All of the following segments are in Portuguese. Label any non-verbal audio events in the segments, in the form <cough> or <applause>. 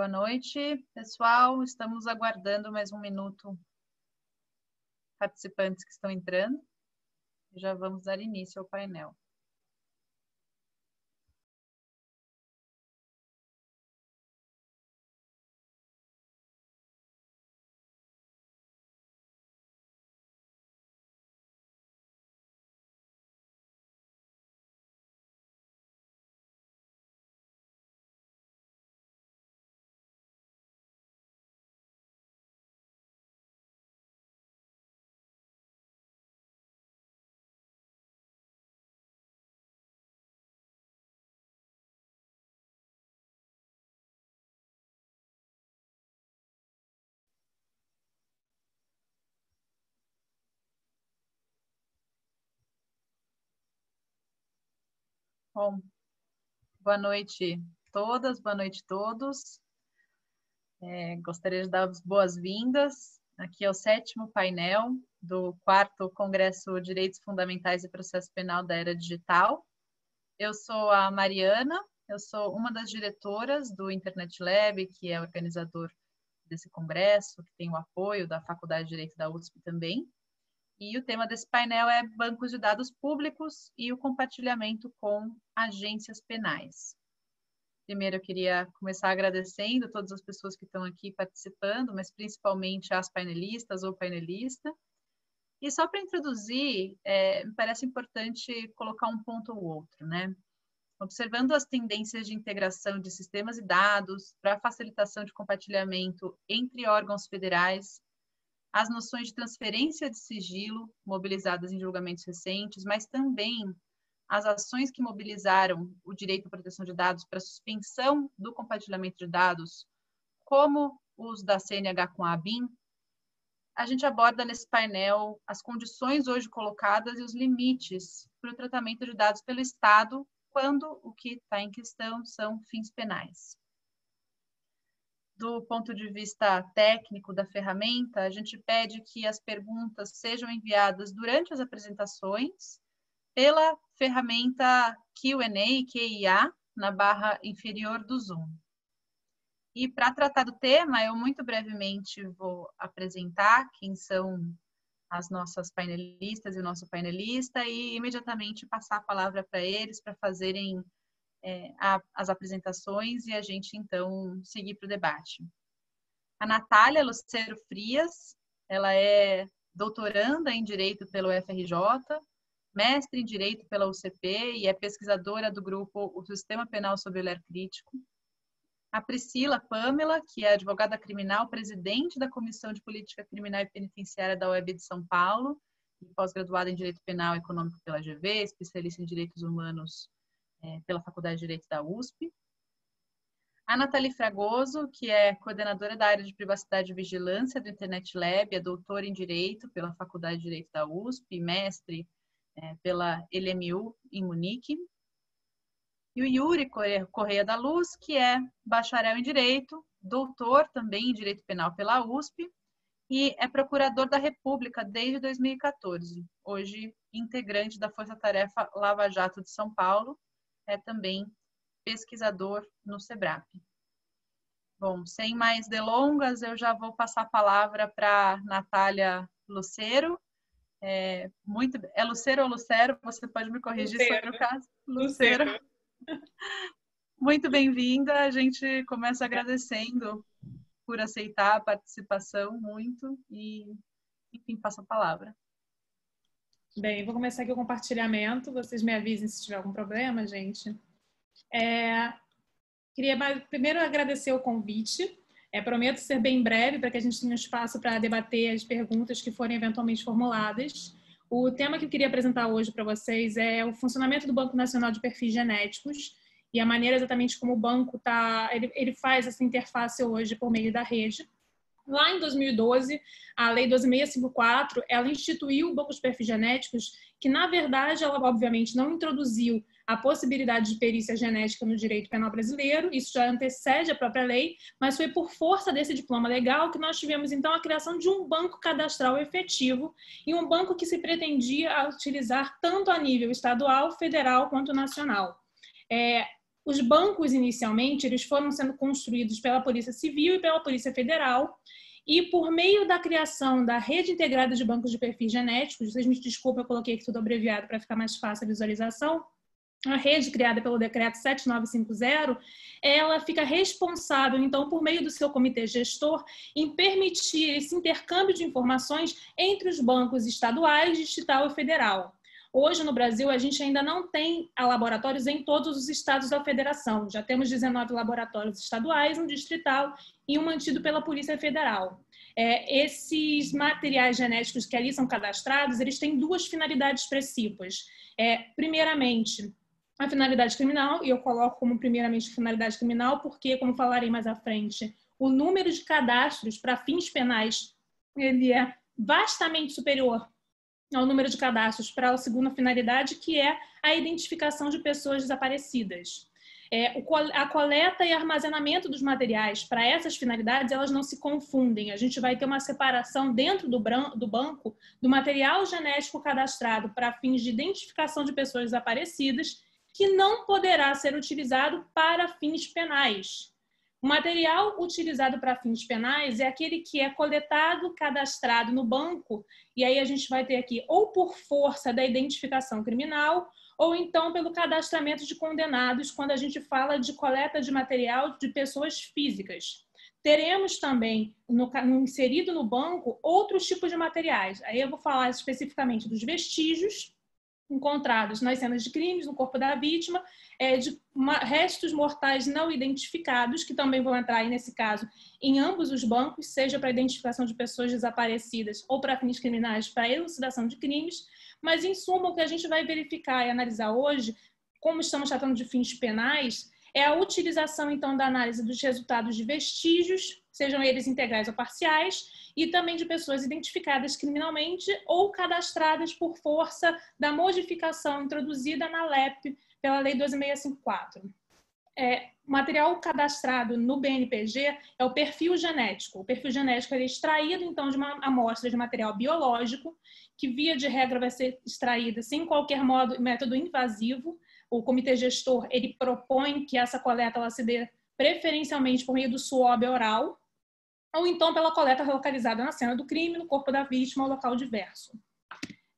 Boa noite, pessoal. Estamos aguardando mais um minuto participantes que estão entrando. Já vamos dar início ao painel. Bom, boa noite todas, boa noite todos. É, gostaria de dar as boas-vindas. Aqui é o sétimo painel do quarto Congresso Direitos Fundamentais e Processo Penal da Era Digital. Eu sou a Mariana, eu sou uma das diretoras do Internet Lab, que é organizador desse congresso, que tem o apoio da Faculdade de Direito da USP também. E o tema desse painel é bancos de dados públicos e o compartilhamento com agências penais. Primeiro, eu queria começar agradecendo todas as pessoas que estão aqui participando, mas principalmente as painelistas ou painelista. E só para introduzir, é, me parece importante colocar um ponto ou outro, né? Observando as tendências de integração de sistemas e dados para facilitação de compartilhamento entre órgãos federais as noções de transferência de sigilo mobilizadas em julgamentos recentes, mas também as ações que mobilizaram o direito à proteção de dados para suspensão do compartilhamento de dados, como os da CNH com a ABIN, a gente aborda nesse painel as condições hoje colocadas e os limites para o tratamento de dados pelo Estado quando o que está em questão são fins penais do ponto de vista técnico da ferramenta, a gente pede que as perguntas sejam enviadas durante as apresentações pela ferramenta Q&A, QIA, na barra inferior do Zoom. E para tratar do tema, eu muito brevemente vou apresentar quem são as nossas painelistas e o nosso painelista e imediatamente passar a palavra para eles para fazerem é, a, as apresentações e a gente então seguir para o debate. A Natália Lucero Frias, ela é doutoranda em Direito pelo FRJ, mestre em Direito pela UCP e é pesquisadora do grupo O Sistema Penal sob o Olhar Crítico. A Priscila Pamela, que é advogada criminal, presidente da Comissão de Política Criminal e Penitenciária da UEB de São Paulo, pós-graduada em Direito Penal Econômico pela GV, especialista em Direitos Humanos é, pela Faculdade de Direito da USP. A Nathalie Fragoso, que é coordenadora da área de privacidade e vigilância do Internet Lab, é doutora em Direito pela Faculdade de Direito da USP, mestre é, pela LMU em Munique. E o Yuri Correia da Luz, que é bacharel em Direito, doutor também em Direito Penal pela USP e é procurador da República desde 2014. Hoje, integrante da Força Tarefa Lava Jato de São Paulo é também pesquisador no SEBRAP. Bom, sem mais delongas, eu já vou passar a palavra para Natália Lucero. É, muito, é Lucero ou Lucero? Você pode me corrigir Lucero. sobre o caso? Lucero. Lucero. <laughs> Muito bem-vinda. A gente começa agradecendo por aceitar a participação muito e, enfim, passa a palavra. Bem, vou começar aqui o compartilhamento. Vocês me avisem se tiver algum problema, gente. É, queria primeiro agradecer o convite. É, prometo ser bem breve para que a gente tenha espaço para debater as perguntas que forem eventualmente formuladas. O tema que eu queria apresentar hoje para vocês é o funcionamento do Banco Nacional de Perfis Genéticos e a maneira exatamente como o banco tá, ele, ele faz essa interface hoje por meio da rede. Lá em 2012, a Lei 12.654, ela instituiu o banco de perfis genéticos, que na verdade ela obviamente não introduziu a possibilidade de perícia genética no direito penal brasileiro, isso já antecede a própria lei, mas foi por força desse diploma legal que nós tivemos então a criação de um banco cadastral efetivo e um banco que se pretendia utilizar tanto a nível estadual, federal quanto nacional. É, Os bancos, inicialmente, eles foram sendo construídos pela Polícia Civil e pela Polícia Federal, e por meio da criação da rede integrada de bancos de perfis genéticos, vocês me desculpem, eu coloquei aqui tudo abreviado para ficar mais fácil a visualização, a rede criada pelo decreto 7950, ela fica responsável, então, por meio do seu comitê gestor, em permitir esse intercâmbio de informações entre os bancos estaduais, distrital e federal. Hoje, no Brasil, a gente ainda não tem laboratórios em todos os estados da federação. Já temos 19 laboratórios estaduais, um distrital e um mantido pela Polícia Federal. É, esses materiais genéticos que ali são cadastrados, eles têm duas finalidades expressivas. É, primeiramente, a finalidade criminal, e eu coloco como primeiramente finalidade criminal, porque, como falarei mais à frente, o número de cadastros para fins penais ele é vastamente superior ao número de cadastros para a segunda finalidade, que é a identificação de pessoas desaparecidas. É, a coleta e armazenamento dos materiais para essas finalidades, elas não se confundem. A gente vai ter uma separação dentro do, do banco do material genético cadastrado para fins de identificação de pessoas desaparecidas, que não poderá ser utilizado para fins penais. O material utilizado para fins penais é aquele que é coletado, cadastrado no banco, e aí a gente vai ter aqui ou por força da identificação criminal, ou então pelo cadastramento de condenados, quando a gente fala de coleta de material de pessoas físicas. Teremos também no, inserido no banco outros tipos de materiais. Aí eu vou falar especificamente dos vestígios, encontrados nas cenas de crimes, no corpo da vítima, é, de restos mortais não identificados, que também vão entrar aí nesse caso em ambos os bancos, seja para identificação de pessoas desaparecidas ou para fins criminais, para elucidação de crimes, mas em suma o que a gente vai verificar e analisar hoje, como estamos tratando de fins penais, é a utilização então da análise dos resultados de vestígios, sejam eles integrais ou parciais, e também de pessoas identificadas criminalmente ou cadastradas por força da modificação introduzida na LEP pela Lei 12654. É, material cadastrado no BNPG é o perfil genético. O perfil genético é extraído, então, de uma amostra de material biológico, que, via de regra, vai ser extraída sem qualquer modo, método invasivo. O comitê gestor ele propõe que essa coleta ela se dê preferencialmente por meio do swab oral, ou então pela coleta localizada na cena do crime, no corpo da vítima ou local diverso.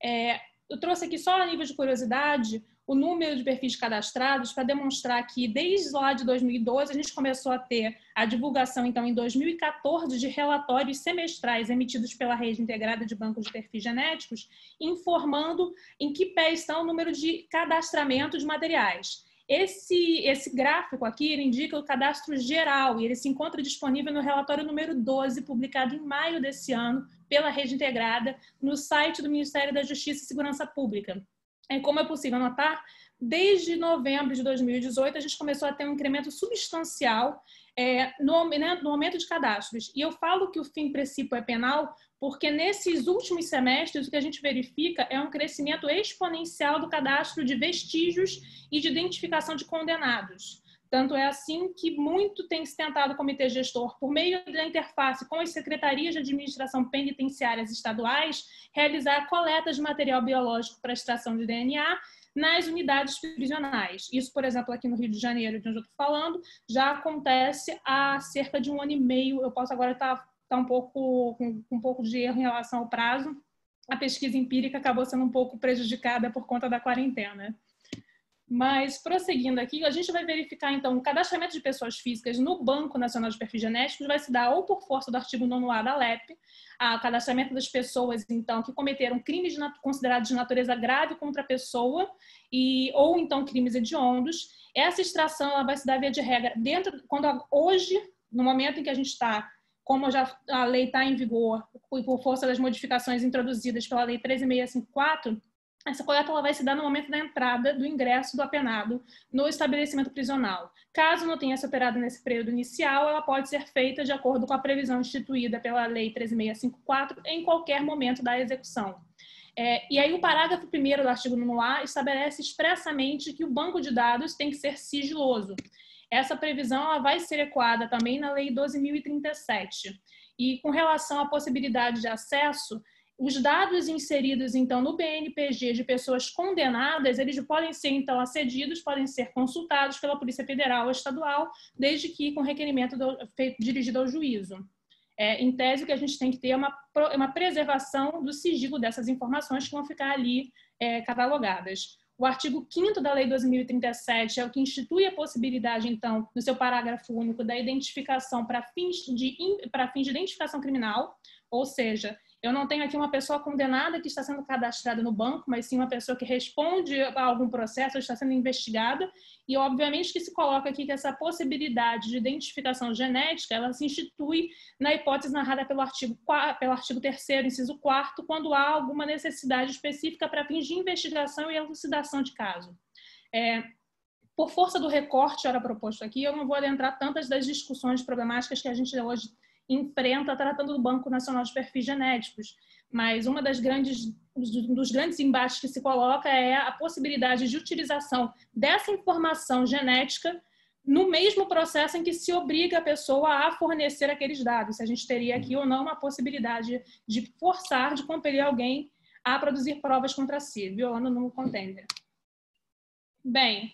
É, eu trouxe aqui só a nível de curiosidade o número de perfis cadastrados para demonstrar que desde lá de 2012 a gente começou a ter a divulgação então em 2014 de relatórios semestrais emitidos pela rede integrada de bancos de perfis genéticos informando em que pé está o número de cadastramento de materiais. Esse, esse gráfico aqui indica o cadastro geral e ele se encontra disponível no relatório número 12, publicado em maio desse ano pela Rede Integrada, no site do Ministério da Justiça e Segurança Pública. E como é possível notar, desde novembro de 2018, a gente começou a ter um incremento substancial é, no, né, no aumento de cadastros. E eu falo que o fim princípio é penal porque nesses últimos semestres o que a gente verifica é um crescimento exponencial do cadastro de vestígios e de identificação de condenados. Tanto é assim que muito tem se tentado o comitê gestor, por meio da interface com as secretarias de administração penitenciárias estaduais, realizar coletas de material biológico para extração de DNA nas unidades prisionais. Isso, por exemplo, aqui no Rio de Janeiro, de onde eu estou falando, já acontece há cerca de um ano e meio. Eu posso agora estar está um pouco com um pouco de erro em relação ao prazo. A pesquisa empírica acabou sendo um pouco prejudicada por conta da quarentena. Mas, prosseguindo aqui, a gente vai verificar, então, o cadastramento de pessoas físicas no Banco Nacional de Perfis Genéticos vai se dar ou por força do artigo 9A da LEP, o cadastramento das pessoas, então, que cometeram crimes de considerados de natureza grave contra a pessoa, e, ou então crimes hediondos. Essa extração ela vai se dar via de regra dentro, quando hoje, no momento em que a gente está como já a lei está em vigor e por força das modificações introduzidas pela Lei 13.654, essa coleta ela vai se dar no momento da entrada do ingresso do apenado no estabelecimento prisional. Caso não tenha se operado nesse período inicial, ela pode ser feita de acordo com a previsão instituída pela Lei 13.654 em qualquer momento da execução. É, e aí o parágrafo 1 do artigo 9A estabelece expressamente que o banco de dados tem que ser sigiloso. Essa previsão ela vai ser ecoada também na Lei 12.037. E com relação à possibilidade de acesso, Os dados inseridos, então, no BNPG de pessoas condenadas, eles podem ser, então, acedidos, podem ser consultados pela Polícia Federal ou Estadual, desde que com requerimento do, feito, dirigido ao juízo. É, em tese, o que a gente tem que ter é uma, uma preservação do sigilo dessas informações que vão ficar ali é, catalogadas. O artigo 5 da Lei 2037 é o que institui a possibilidade, então, no seu parágrafo único, da identificação para fins de, para fins de identificação criminal, ou seja, eu não tenho aqui uma pessoa condenada que está sendo cadastrada no banco, mas sim uma pessoa que responde a algum processo, está sendo investigada. E, obviamente, que se coloca aqui que essa possibilidade de identificação genética, ela se institui na hipótese narrada pelo artigo, pelo artigo 3 inciso 4 quando há alguma necessidade específica para fins de investigação e elucidação de caso. É, por força do recorte ora proposto aqui, eu não vou adentrar tantas das discussões problemáticas que a gente hoje enfrenta tratando do Banco Nacional de Perfis Genéticos. Mas uma das grandes dos grandes embates que se coloca é a possibilidade de utilização dessa informação genética no mesmo processo em que se obriga a pessoa a fornecer aqueles dados. Se a gente teria aqui ou não uma possibilidade de forçar, de compelir alguém a produzir provas contra si, violando no contender. Bem,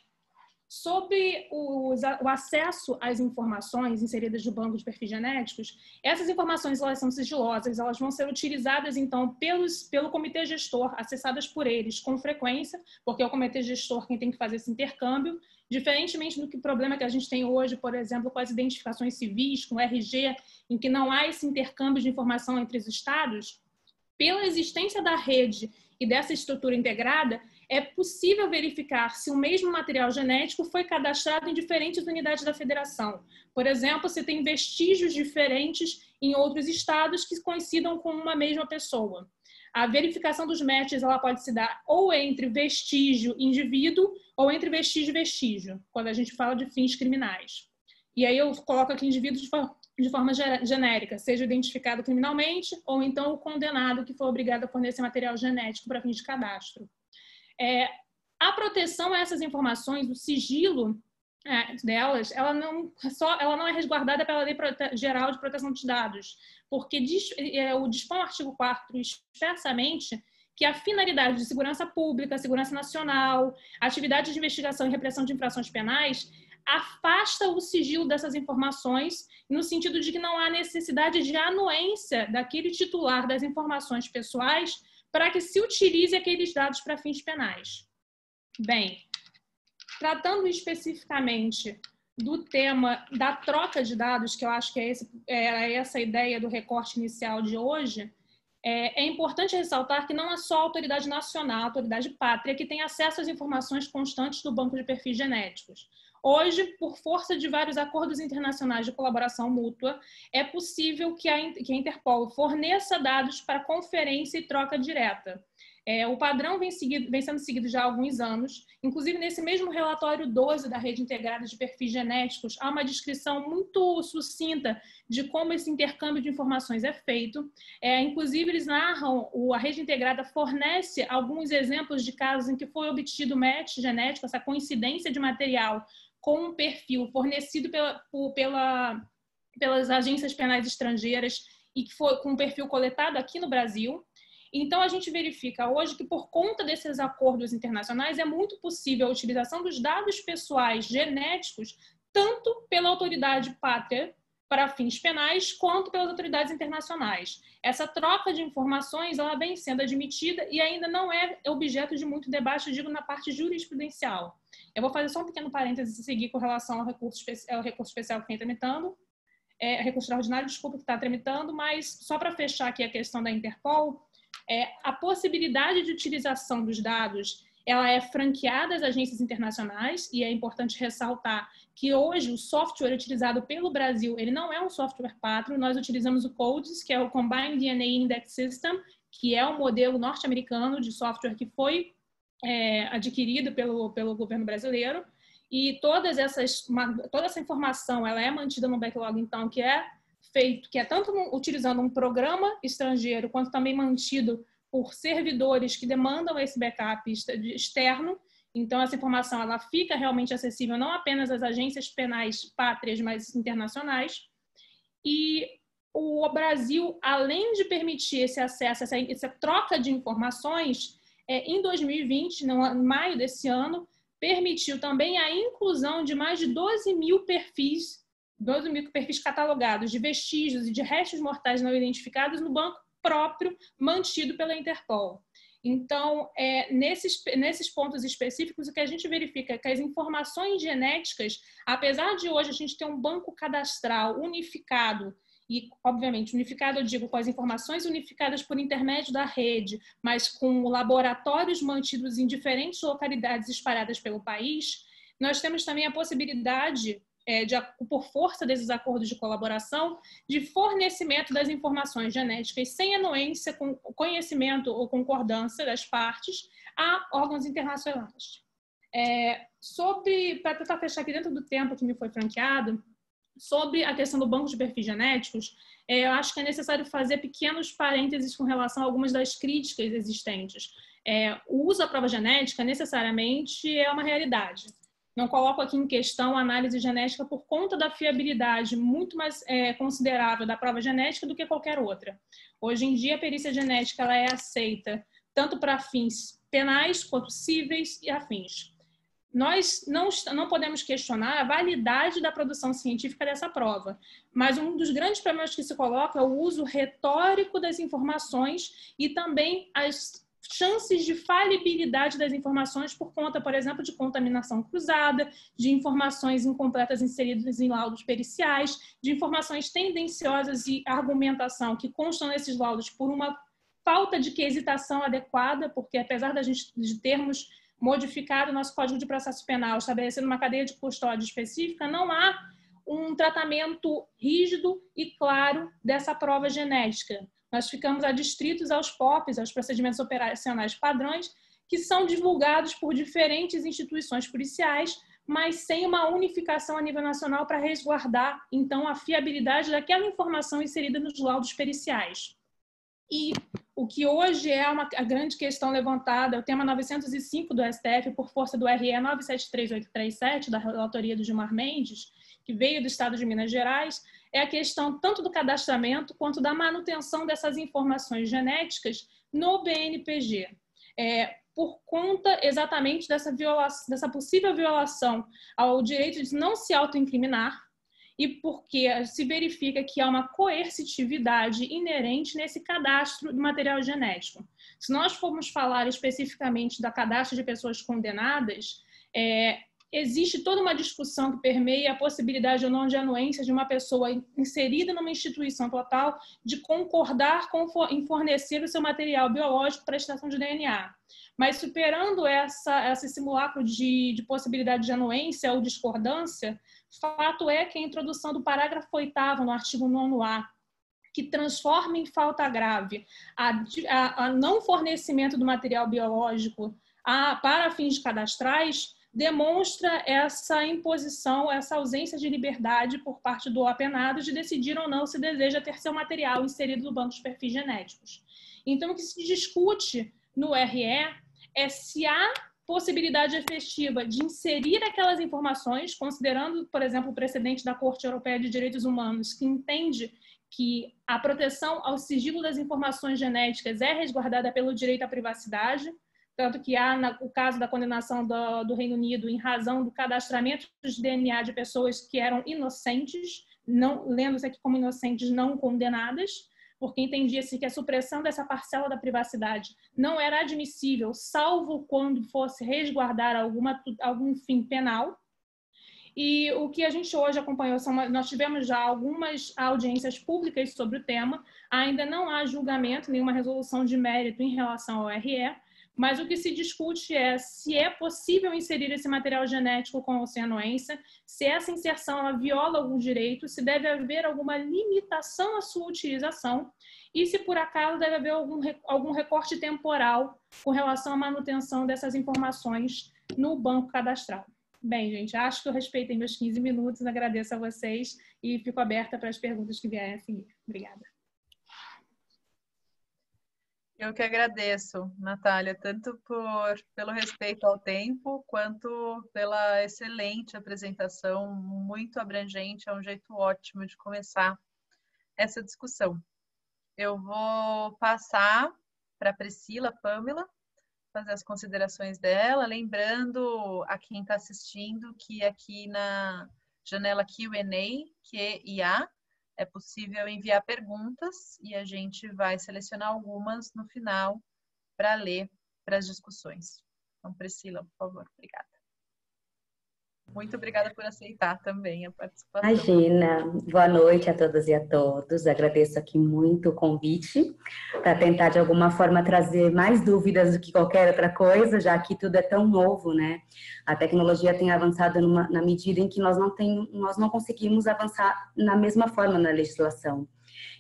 Sobre o, o, acesso às informações inseridas no banco de perfis genéticos, essas informações elas são sigilosas, elas vão ser utilizadas então pelos, pelo comitê gestor, acessadas por eles com frequência, porque é o comitê gestor quem tem que fazer esse intercâmbio, diferentemente do que problema que a gente tem hoje, por exemplo, com as identificações civis, com o RG, em que não há esse intercâmbio de informação entre os estados, pela existência da rede e dessa estrutura integrada, é possível verificar se o mesmo material genético foi cadastrado em diferentes unidades da federação. Por exemplo, se tem vestígios diferentes em outros estados que coincidam com uma mesma pessoa. A verificação dos matches ela pode se dar ou entre vestígio indivíduo ou entre vestígio vestígio, quando a gente fala de fins criminais. E aí eu coloco aqui indivíduo de, de forma genérica, seja identificado criminalmente ou então o condenado que foi obrigado a fornecer material genético para fins de cadastro. É, a proteção a essas informações, o sigilo é, delas, ela não, só, ela não é resguardada pela Lei Geral de Proteção de Dados, porque diz, é, o dispõe o artigo 4 expressamente que a finalidade de segurança pública, segurança nacional, atividades de investigação e repressão de infrações penais afasta o sigilo dessas informações no sentido de que não há necessidade de anuência daquele titular das informações pessoais para que se utilize aqueles dados para fins penais. Bem, tratando especificamente do tema da troca de dados, que eu acho que é, esse, é essa ideia do recorte inicial de hoje, é, é, importante ressaltar que não é só a autoridade nacional, a autoridade pátria, que tem acesso às informações constantes do banco de perfis genéticos. Hoje, por força de vários acordos internacionais de colaboração mútua, é possível que a, Interpol forneça dados para conferência e troca direta. É, o padrão vem, seguido, vem, sendo seguido já há alguns anos. Inclusive, nesse mesmo relatório 12 da Rede Integrada de Perfis Genéticos, há uma descrição muito sucinta de como esse intercâmbio de informações é feito. É, inclusive, eles narram, o, a Rede Integrada fornece alguns exemplos de casos em que foi obtido match genético, essa coincidência de material com um perfil fornecido pela, por, pela, pelas agências penais estrangeiras e que foi com um perfil coletado aqui no Brasil. Então, a gente verifica hoje que, por conta desses acordos internacionais, é muito possível a utilização dos dados pessoais genéticos, tanto pela autoridade pátria para fins penais, quanto pelas autoridades internacionais. Essa troca de informações ela vem sendo admitida e ainda não é objeto de muito debate, digo, na parte jurisprudencial. Eu vou fazer só um pequeno parênteses e seguir com relação ao recurso, ao recurso especial que vem tramitando, é, recurso extraordinário, desculpa, que está tramitando, mas só para fechar aqui a questão da Interpol, é, a possibilidade de utilização dos dados ela é franqueada às agências internacionais e é importante ressaltar que hoje o software utilizado pelo Brasil ele não é um software pátrio, nós utilizamos o CODES, que é o Combined DNA Index System, que é um modelo norte-americano de software que foi é, adquirido pelo, pelo governo brasileiro. E todas essas toda essa informação ela é mantida no backlog então que é feito que é tanto utilizando um programa estrangeiro quanto também mantido por servidores que demandam esse backup externo. Então essa informação ela fica realmente acessível não apenas às agências penais pátrias mas internacionais. E o Brasil, além de permitir esse acesso, essa, essa troca de informações, é, em 2020, no, em maio desse ano, permitiu também a inclusão de mais de 12 mil perfis, 12 mil perfis catalogados de vestígios e de restos mortais não identificados no banco próprio mantido pela Interpol. Então, é, nesses, nesses pontos específicos, o que a gente verifica é que as informações genéticas, apesar de hoje a gente ter um banco cadastral unificado e, obviamente, unificado, eu digo, com as informações unificadas por intermédio da rede, mas com laboratórios mantidos em diferentes localidades espalhadas pelo país, nós temos também a possibilidade, é, de, por força desses acordos de colaboração, de fornecimento das informações genéticas sem anuência, com conhecimento ou concordância das partes, a órgãos internacionais. É, sobre, para tentar fechar aqui dentro do tempo que me foi franqueado, sobre a questão do banco de perfis genéticos, é, eu acho que é necessário fazer pequenos parênteses com relação a algumas das críticas existentes. É, o uso da prova genética necessariamente é uma realidade. Não coloco aqui em questão a análise genética por conta da fiabilidade muito mais é, considerável da prova genética do que qualquer outra. Hoje em dia, a perícia genética ela é aceita tanto para fins penais quanto cíveis e afins nós não, não podemos questionar a validade da produção científica dessa prova, mas um dos grandes problemas que se coloca é o uso retórico das informações e também as chances de falibilidade das informações por conta, por exemplo, de contaminação cruzada, de informações incompletas inseridas em laudos periciais, de informações tendenciosas e argumentação que constam nesses laudos por uma falta de quesitação adequada, porque apesar da gente de termos modificado o nosso Código de Processo Penal, estabelecendo uma cadeia de custódia específica, não há um tratamento rígido e claro dessa prova genética. Nós ficamos adstritos aos POPs, aos procedimentos operacionais padrões, que são divulgados por diferentes instituições policiais, mas sem uma unificação a nível nacional para resguardar, então, a fiabilidade daquela informação inserida nos laudos periciais. E o que hoje é uma, a grande questão levantada, é o tema 905 do STF, por força do RE 973837, da relatoria do Gilmar Mendes, que veio do Estado de Minas Gerais, é a questão tanto do cadastramento quanto da manutenção dessas informações genéticas no BNPG. É, por conta exatamente dessa, violação, dessa possível violação ao direito de não se autoincriminar, e porque se verifica que há uma coercitividade inerente nesse cadastro de material genético. Se nós formos falar especificamente da cadastro de pessoas condenadas, é, existe toda uma discussão que permeia a possibilidade ou não de anuência de uma pessoa inserida numa instituição total de concordar com, em fornecer o seu material biológico para a extração de DNA. Mas superando essa, esse simulacro de, de possibilidade de anuência ou discordância, Fato é que a introdução do parágrafo 8 no artigo 9A, que transforma em falta grave a, a, a não fornecimento do material biológico a, para fins cadastrais, demonstra essa imposição, essa ausência de liberdade por parte do apenado de decidir ou não se deseja ter seu material inserido no banco de perfis genéticos. Então, o que se discute no RE é se há possibilidade efetiva de inserir aquelas informações, considerando, por exemplo, o precedente da Corte Europeia de Direitos Humanos, que entende que a proteção ao sigilo das informações genéticas é resguardada pelo direito à privacidade, tanto que há na, o caso da condenação do, do, Reino Unido em razão do cadastramento de DNA de pessoas que eram inocentes, não lendo-se aqui como inocentes não condenadas, porque entendia-se que a supressão dessa parcela da privacidade não era admissível, salvo quando fosse resguardar alguma, algum fim penal. E o que a gente hoje acompanhou, são, nós tivemos já algumas audiências públicas sobre o tema, ainda não há julgamento, nenhuma resolução de mérito em relação ao RE, mas o que se discute é se é possível inserir esse material genético com ou sem anuência, se essa inserção ela viola algum direito, se deve haver alguma limitação à sua utilização e se por acaso deve haver algum, algum recorte temporal com relação à manutenção dessas informações no banco cadastral. Bem, gente, acho que eu respeitei meus 15 minutos, agradeço a vocês e fico aberta para as perguntas que vierem a seguir. Obrigada. Eu que agradeço, Natália, tanto por, pelo respeito ao tempo, quanto pela excelente apresentação, muito abrangente, é um jeito ótimo de começar essa discussão. Eu vou passar para a Priscila Pamela fazer as considerações dela, lembrando a quem está assistindo que aqui na janela Q&A, Q&A, é possível enviar perguntas e a gente vai selecionar algumas no final para ler para as discussões. Então, Priscila, por favor, obrigada. Muito obrigada por aceitar também a participação. Imagina. Boa noite a todas e a todos. Agradeço aqui muito o convite para tentar, de alguma forma, trazer mais dúvidas do que qualquer outra coisa, já que tudo é tão novo, né? A tecnologia tem avançado numa, na medida em que nós não, tem, nós não conseguimos avançar na mesma forma na legislação.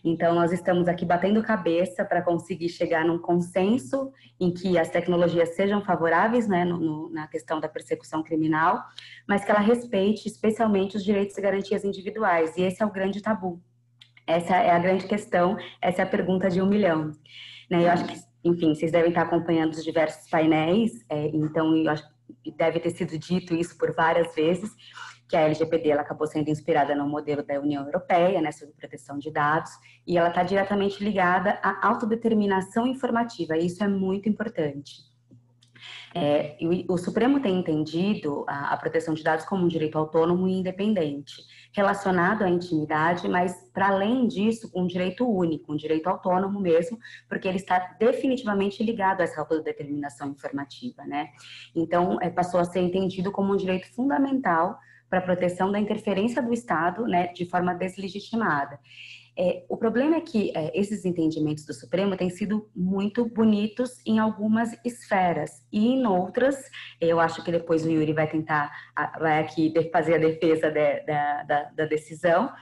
Então, nós estamos aqui batendo cabeça para conseguir chegar num consenso em que as tecnologias sejam favoráveis né, no, no, na questão da persecução criminal, mas que ela respeite especialmente os direitos e garantias individuais. E esse é o grande tabu. Essa é a grande questão, essa é a pergunta de um milhão. Né, eu acho que, enfim, vocês devem estar acompanhando os diversos painéis, é, então eu acho que deve ter sido dito isso por várias vezes, que a LGPD ela acabou sendo inspirada no modelo da União Europeia, né, sobre proteção de dados, e ela está diretamente ligada à autodeterminação informativa, e isso é muito importante. É, o, Supremo tem entendido a, a, proteção de dados como um direito autônomo e independente, relacionado à intimidade, mas para além disso, um direito único, um direito autônomo mesmo, porque ele está definitivamente ligado a essa autodeterminação informativa, né? Então, é, passou a ser entendido como um direito fundamental para proteção da interferência do Estado, né, de forma deslegitimada. É, o problema é que é, esses entendimentos do Supremo têm sido muito bonitos em algumas esferas e em outras, eu acho que depois o Yuri vai tentar, vai aqui fazer a defesa de, da, da, da decisão,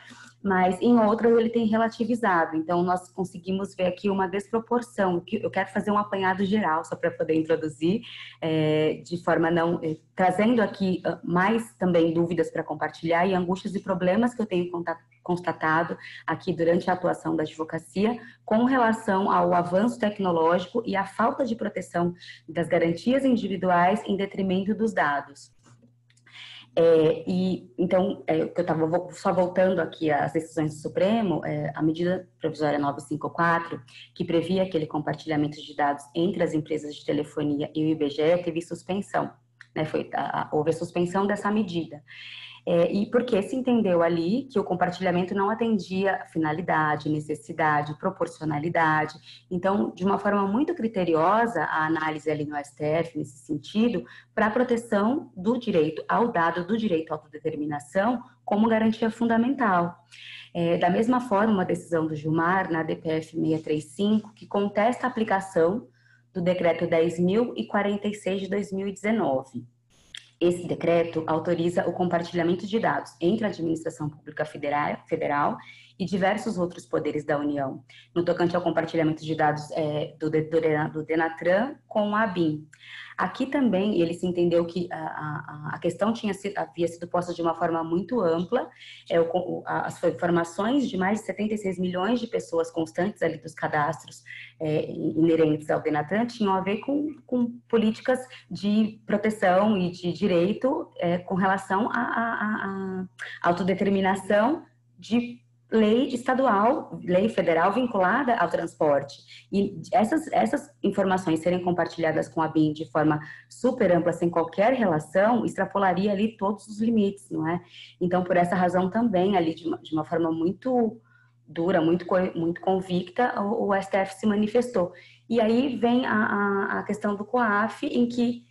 mas em outras ele tem relativizado. Então, nós conseguimos ver aqui uma desproporção. Eu quero fazer um apanhado geral, só para poder introduzir, é, de forma não. É, trazendo aqui ah, mais também dúvidas para compartilhar e angústias e problemas que eu tenho constatado aqui durante a atuação da advocacia com relação ao avanço tecnológico e à falta de proteção das garantias individuais em detrimento dos dados. É, e então, é, eu estava só voltando aqui às decisões do Supremo, é, a medida provisória 954, que previa aquele compartilhamento de dados entre as empresas de telefonia e o IBGE, teve suspensão, né, foi, a, a, houve a suspensão dessa medida. É, e porque se entendeu ali que o compartilhamento não atendia finalidade, necessidade, proporcionalidade. Então, de uma forma muito criteriosa, a análise ali no STF, nesse sentido, para a proteção do direito ao dado, do direito à autodeterminação, como garantia fundamental. É, da mesma forma, uma decisão do Gilmar, na DPF 635, que contesta a aplicação do decreto 10.046 de 2019 esse decreto autoriza o compartilhamento de dados entre a administração pública federal, federal e diversos outros poderes da União, no tocante ao compartilhamento de dados é, do, do, Denatran com a ABIN. Aqui também ele se entendeu que a, a, a questão tinha sido, havia sido posta de uma forma muito ampla, é, o, as informações de mais de 76 milhões de pessoas constantes ali dos cadastros é, inerentes ao Denatran tinham a ver com, com políticas de proteção e de direito é, com relação à autodeterminação de lei estadual, lei federal vinculada ao transporte. E essas, essas informações serem compartilhadas com a BIM de forma super ampla, sem qualquer relação, extrapolaria ali todos os limites, não é? Então, por essa razão também, ali de uma, de uma forma muito dura, muito, muito convicta, o, o STF se manifestou. E aí vem a, a, a questão do COAF, em que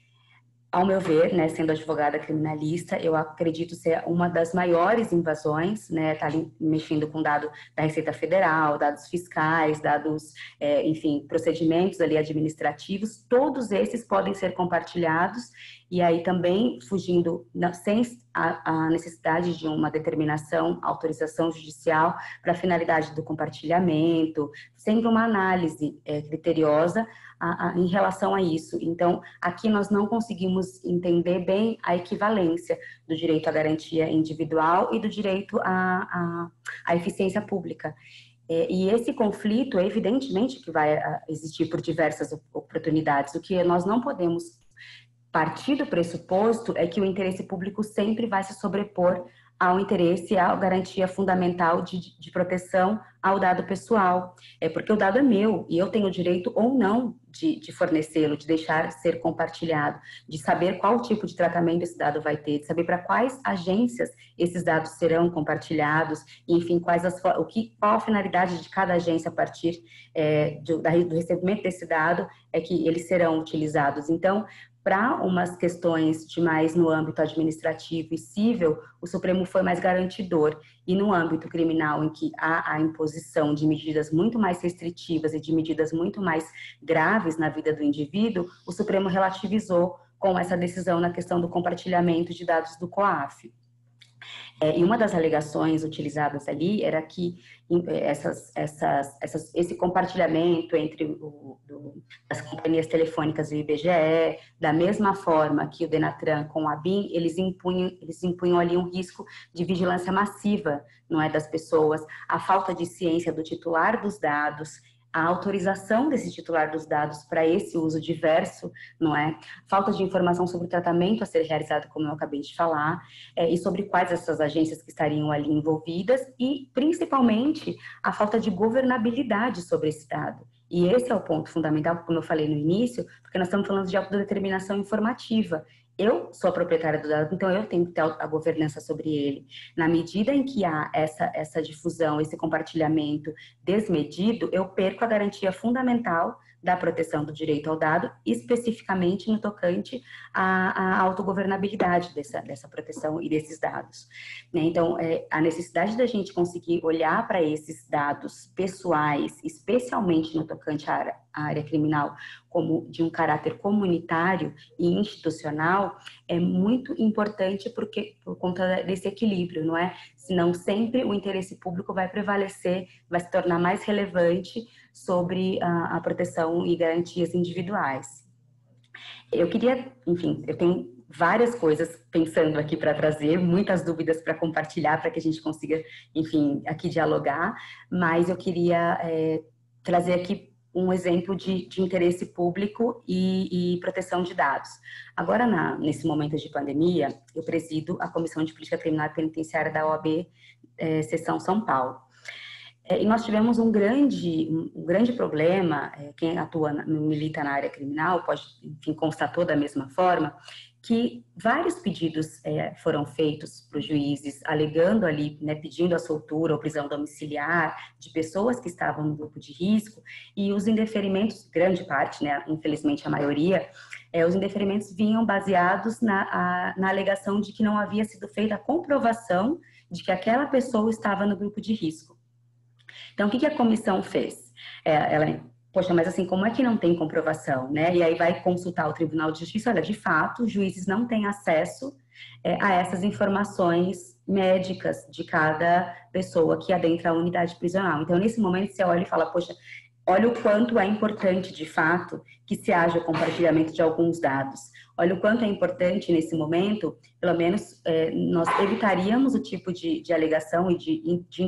ao meu ver, né, sendo advogada criminalista, eu acredito ser uma das maiores invasões, né, tá mexendo com dado da Receita Federal, dados fiscais, dados, é, enfim, procedimentos ali administrativos, todos esses podem ser compartilhados e aí também fugindo, sem a, a necessidade de uma determinação, autorização judicial para a finalidade do compartilhamento, sempre uma análise é, criteriosa a, a, em relação a isso. Então, aqui nós não conseguimos entender bem a equivalência do direito à garantia individual e do direito à, à eficiência pública. É, e esse conflito, evidentemente, que vai existir por diversas oportunidades. O que nós não podemos partir do pressuposto é que o interesse público sempre vai se sobrepor ao interesse, à garantia fundamental de, de proteção ao dado pessoal. É porque o dado é meu e eu tenho o direito ou não de, de fornecê-lo, de deixar ser compartilhado, de saber qual tipo de tratamento esse dado vai ter, de saber para quais agências esses dados serão compartilhados, enfim, quais as, o que, qual a finalidade de cada agência a partir é, do, do recebimento desse dado é que eles serão utilizados. Então, para umas questões de mais no âmbito administrativo e civil, o Supremo foi mais garantidor. E no âmbito criminal, em que há a imposição de medidas muito mais restritivas e de medidas muito mais graves na vida do indivíduo, o Supremo relativizou com essa decisão na questão do compartilhamento de dados do COAF. É, e uma das alegações utilizadas ali era que é, essas, essas, essas, esse compartilhamento entre o, do, as companhias telefônicas e o IBGE, da mesma forma que o Denatran com a BIM, eles impunham, eles impunham ali um risco de vigilância massiva, não é, das pessoas, a falta de ciência do titular dos dados a autorização desse titular dos dados para esse uso diverso, não é? Falta de informação sobre o tratamento a ser realizado, como eu acabei de falar, é, e sobre quais essas agências que estariam ali envolvidas, e principalmente a falta de governabilidade sobre esse dado. E esse é o ponto fundamental, como eu falei no início, porque nós estamos falando de autodeterminação informativa eu sou a proprietária do dado, então eu tenho que ter a governança sobre ele. Na medida em que há essa, essa difusão, esse compartilhamento desmedido, eu perco a garantia fundamental da proteção do direito ao dado, especificamente no tocante à, à autogovernabilidade dessa, dessa proteção e desses dados. Né? Então, é, a necessidade da gente conseguir olhar para esses dados pessoais, especialmente no tocante à área, à área criminal, como de um caráter comunitário e institucional, é muito importante porque por conta desse equilíbrio, não é? Senão sempre o interesse público vai prevalecer, vai se tornar mais relevante sobre a, a proteção e garantias individuais. Eu queria, enfim, eu tenho várias coisas pensando aqui para trazer, muitas dúvidas para compartilhar, para que a gente consiga, enfim, aqui dialogar, mas eu queria é, trazer aqui um exemplo de, de interesse público e, e, proteção de dados. Agora, na, nesse momento de pandemia, eu presido a Comissão de Política Criminal e Penitenciária da OAB é, Seção São Paulo. É, e nós tivemos um grande, um grande problema, é, quem atua, milita na área criminal pode, enfim, constatou da mesma forma, que vários pedidos é, foram feitos para os juízes, alegando ali, né, pedindo a soltura ou prisão domiciliar de pessoas que estavam no grupo de risco, e os indeferimentos, grande parte, né, infelizmente a maioria, é, os indeferimentos vinham baseados na, a, na alegação de que não havia sido feita a comprovação de que aquela pessoa estava no grupo de risco. Então, o que, que a comissão fez? É, ela, poxa, mas assim, como é que não tem comprovação, né? E aí vai consultar o Tribunal de Justiça, olha, de fato, os juízes não têm acesso é, a essas informações médicas de cada pessoa que adentra a unidade prisional. Então, nesse momento, você olha e fala, poxa, olha o quanto é importante, de fato, que se haja o compartilhamento de alguns dados. Olha o quanto é importante nesse momento, pelo menos é, nós evitaríamos o tipo de, de alegação e de, de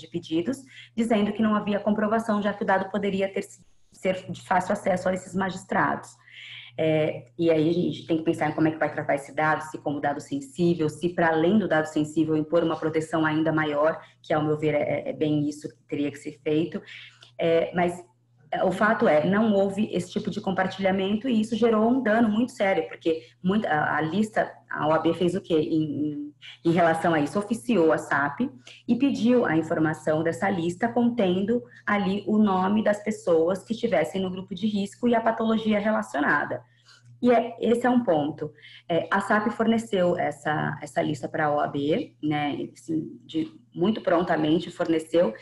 de pedidos, dizendo que não havia comprovação, já que o dado poderia ter ser de fácil acesso a esses magistrados. É, e aí a gente tem que pensar em como é que vai tratar esse dado, se como dado sensível, se para além do dado sensível impor uma proteção ainda maior, que ao meu ver é, é bem isso que teria que ser feito. É, mas o fato é, não houve esse tipo de compartilhamento e isso gerou um dano muito sério, porque a, a, lista, a OAB fez o quê em, em, relação a isso? Oficiou a SAP e pediu a informação dessa lista contendo ali o nome das pessoas que estivessem no grupo de risco e a patologia relacionada. E é, esse é um ponto. É, a SAP forneceu essa, essa lista para a OAB, né, assim, de, muito prontamente forneceu,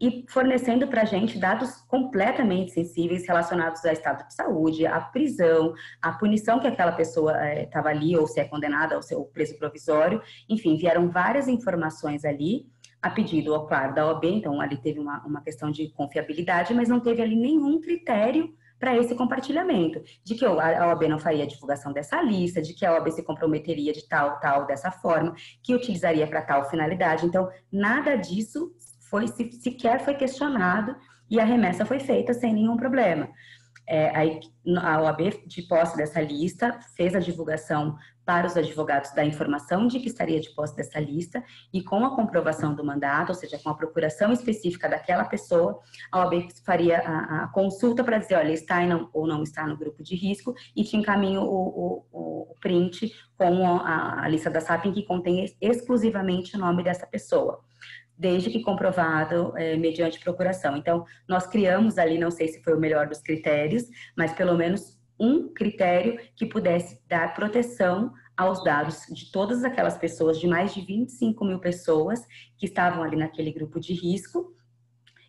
e fornecendo para a gente dados completamente sensíveis relacionados ao estado de saúde, à prisão, à punição que aquela pessoa estava eh, é, ali, ou se é condenada, ou se é preso provisório. Enfim, vieram várias informações ali, a pedido, claro, da OAB, então ali teve uma, uma questão de confiabilidade, mas não teve ali nenhum critério para esse compartilhamento, de que a OAB não faria divulgação dessa lista, de que a OAB se comprometeria de tal, tal, dessa forma, que utilizaria para tal finalidade. Então, nada disso foi sequer foi questionado e a remessa foi feita sem nenhum problema. É, a OAB, de posse dessa lista, fez a divulgação para os advogados da informação de que estaria de posse dessa lista e com a comprovação do mandato, ou seja, com a procuração específica daquela pessoa, a OAB faria a, a consulta para dizer, olha, está não, ou não está no grupo de risco e te encaminho o, o, o print com a, a lista da SAP que contém exclusivamente o nome dessa pessoa desde que comprovado é, mediante procuração. Então, nós criamos ali, não sei se foi o melhor dos critérios, mas pelo menos um critério que pudesse dar proteção aos dados de todas aquelas pessoas, de mais de 25 mil pessoas que estavam ali naquele grupo de risco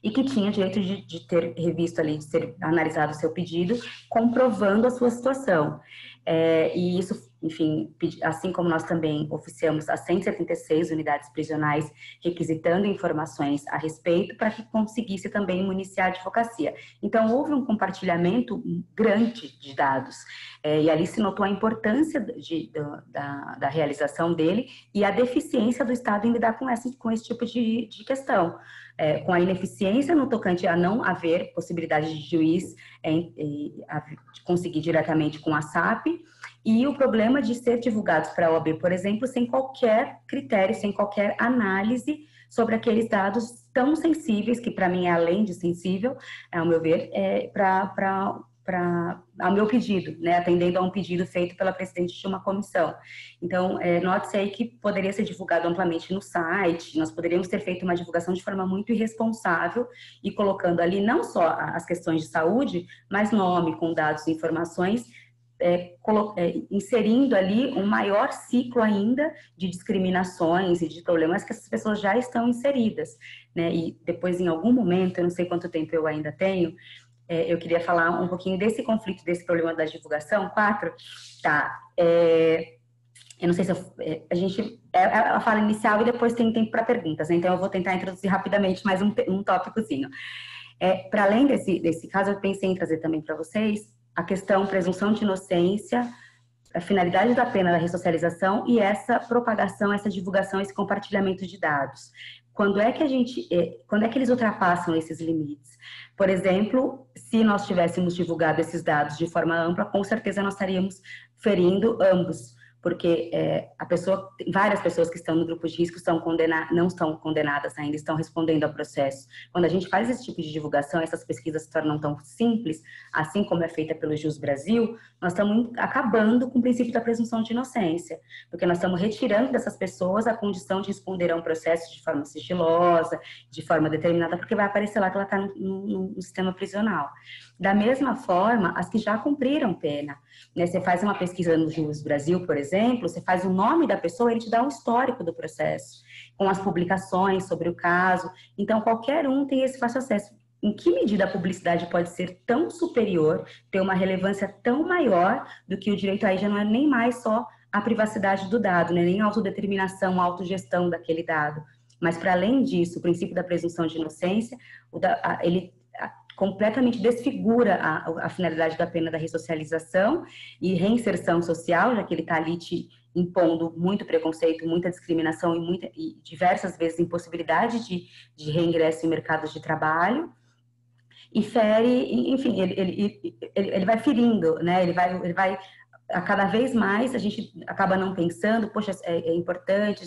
e que tinha direito de, de ter revisto ali, de ter analisado o seu pedido, comprovando a sua situação. É, e isso enfim, assim como nós também oficiamos as 176 unidades prisionais requisitando informações a respeito para que conseguisse também municiar a advocacia. Então, houve um compartilhamento grande de dados é, e ali se notou a importância de, da, da, realização dele e a deficiência do Estado em lidar com, essa, com esse tipo de, de questão. É, com a ineficiência no tocante a não haver possibilidade de juiz é, conseguir diretamente com a SAP, e o problema de ser divulgados para a OAB, por exemplo, sem qualquer critério, sem qualquer análise sobre aqueles dados tão sensíveis, que para mim é além de sensível, ao meu ver, é para ao meu pedido, né, atendendo a um pedido feito pela presidente de uma comissão. Então, é, note-se aí que poderia ser divulgado amplamente no site, nós poderíamos ter feito uma divulgação de forma muito irresponsável e colocando ali não só as questões de saúde, mas nome com dados e informações é, é, inserindo ali um maior ciclo ainda de discriminações e de problemas que essas pessoas já estão inseridas, né? E depois, em algum momento, eu não sei quanto tempo eu ainda tenho, é, eu queria falar um pouquinho desse conflito, desse problema da divulgação. Quatro, tá? É, eu não sei se eu, é, a gente é, é a fala inicial e depois tem tempo para perguntas, né? então eu vou tentar introduzir rapidamente mais um, um tópicozinho. É, para além desse, desse caso, eu pensei em trazer também para vocês a questão presunção de inocência, a finalidade da pena da ressocialização e essa propagação, essa divulgação, esse compartilhamento de dados. Quando é que a gente, é, quando é que eles ultrapassam esses limites? Por exemplo, se nós tivéssemos divulgado esses dados de forma ampla, com certeza nós estaríamos ferindo ambos porque é, a pessoa, várias pessoas que estão no grupo de risco estão condenadas, não estão condenadas ainda, estão respondendo ao processo. Quando a gente faz esse tipo de divulgação, essas pesquisas se tornam tão simples, assim como é feita pelo Jus Brasil, nós estamos acabando com o princípio da presunção de inocência, porque nós estamos retirando dessas pessoas a condição de responder a um processo de forma sigilosa, de forma determinada, porque vai aparecer lá que ela está no, no, no sistema prisional. Da mesma forma, as que já cumpriram pena, né? Você faz uma pesquisa no Jus Brasil, por exemplo, você faz o nome da pessoa, ele te dá um histórico do processo, com as publicações sobre o caso. Então, qualquer um tem esse fácil acesso. Em que medida a publicidade pode ser tão superior, ter uma relevância tão maior do que o direito aí já não é nem mais só a privacidade do dado, né? nem a autodeterminação, a autogestão daquele dado. Mas, para além disso, o princípio da presunção de inocência, ele completamente desfigura a, a, finalidade da pena da ressocialização e reinserção social, já que ele está ali te impondo muito preconceito, muita discriminação e, muita, e diversas vezes impossibilidade de, de reingresso em mercados de trabalho e fere, enfim, ele, ele, ele, ele vai ferindo, né? Ele vai, ele vai a cada vez mais a gente acaba não pensando, poxa, é, é importante,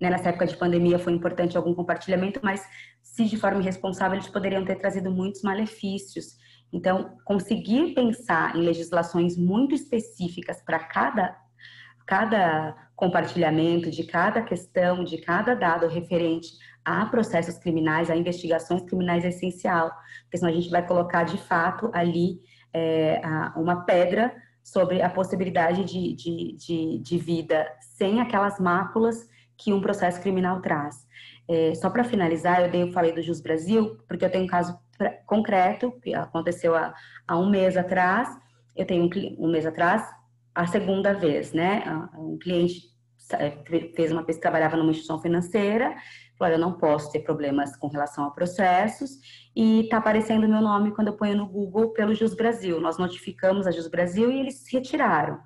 né, nessa época de pandemia foi importante algum compartilhamento, mas se de forma irresponsável, eles poderiam ter trazido muitos malefícios. Então, conseguir pensar em legislações muito específicas para cada, cada compartilhamento, de cada questão, de cada dado referente a processos criminais, a investigações criminais é essencial, porque senão a gente vai colocar de fato ali é, uma pedra sobre a possibilidade de, de, de, de vida sem aquelas máculas que um processo criminal traz. É, só para finalizar, eu, dei, eu falei do Jus Brasil, porque eu tenho um caso concreto que aconteceu há, há um mês atrás. Eu tenho um, um, mês atrás, a segunda vez, né? Um cliente é, fez uma pesquisa, trabalhava numa instituição financeira, falou: eu não posso ter problemas com relação a processos, e está aparecendo meu nome quando eu ponho no Google pelo Jus Brasil. Nós notificamos a Jus Brasil e eles se retiraram.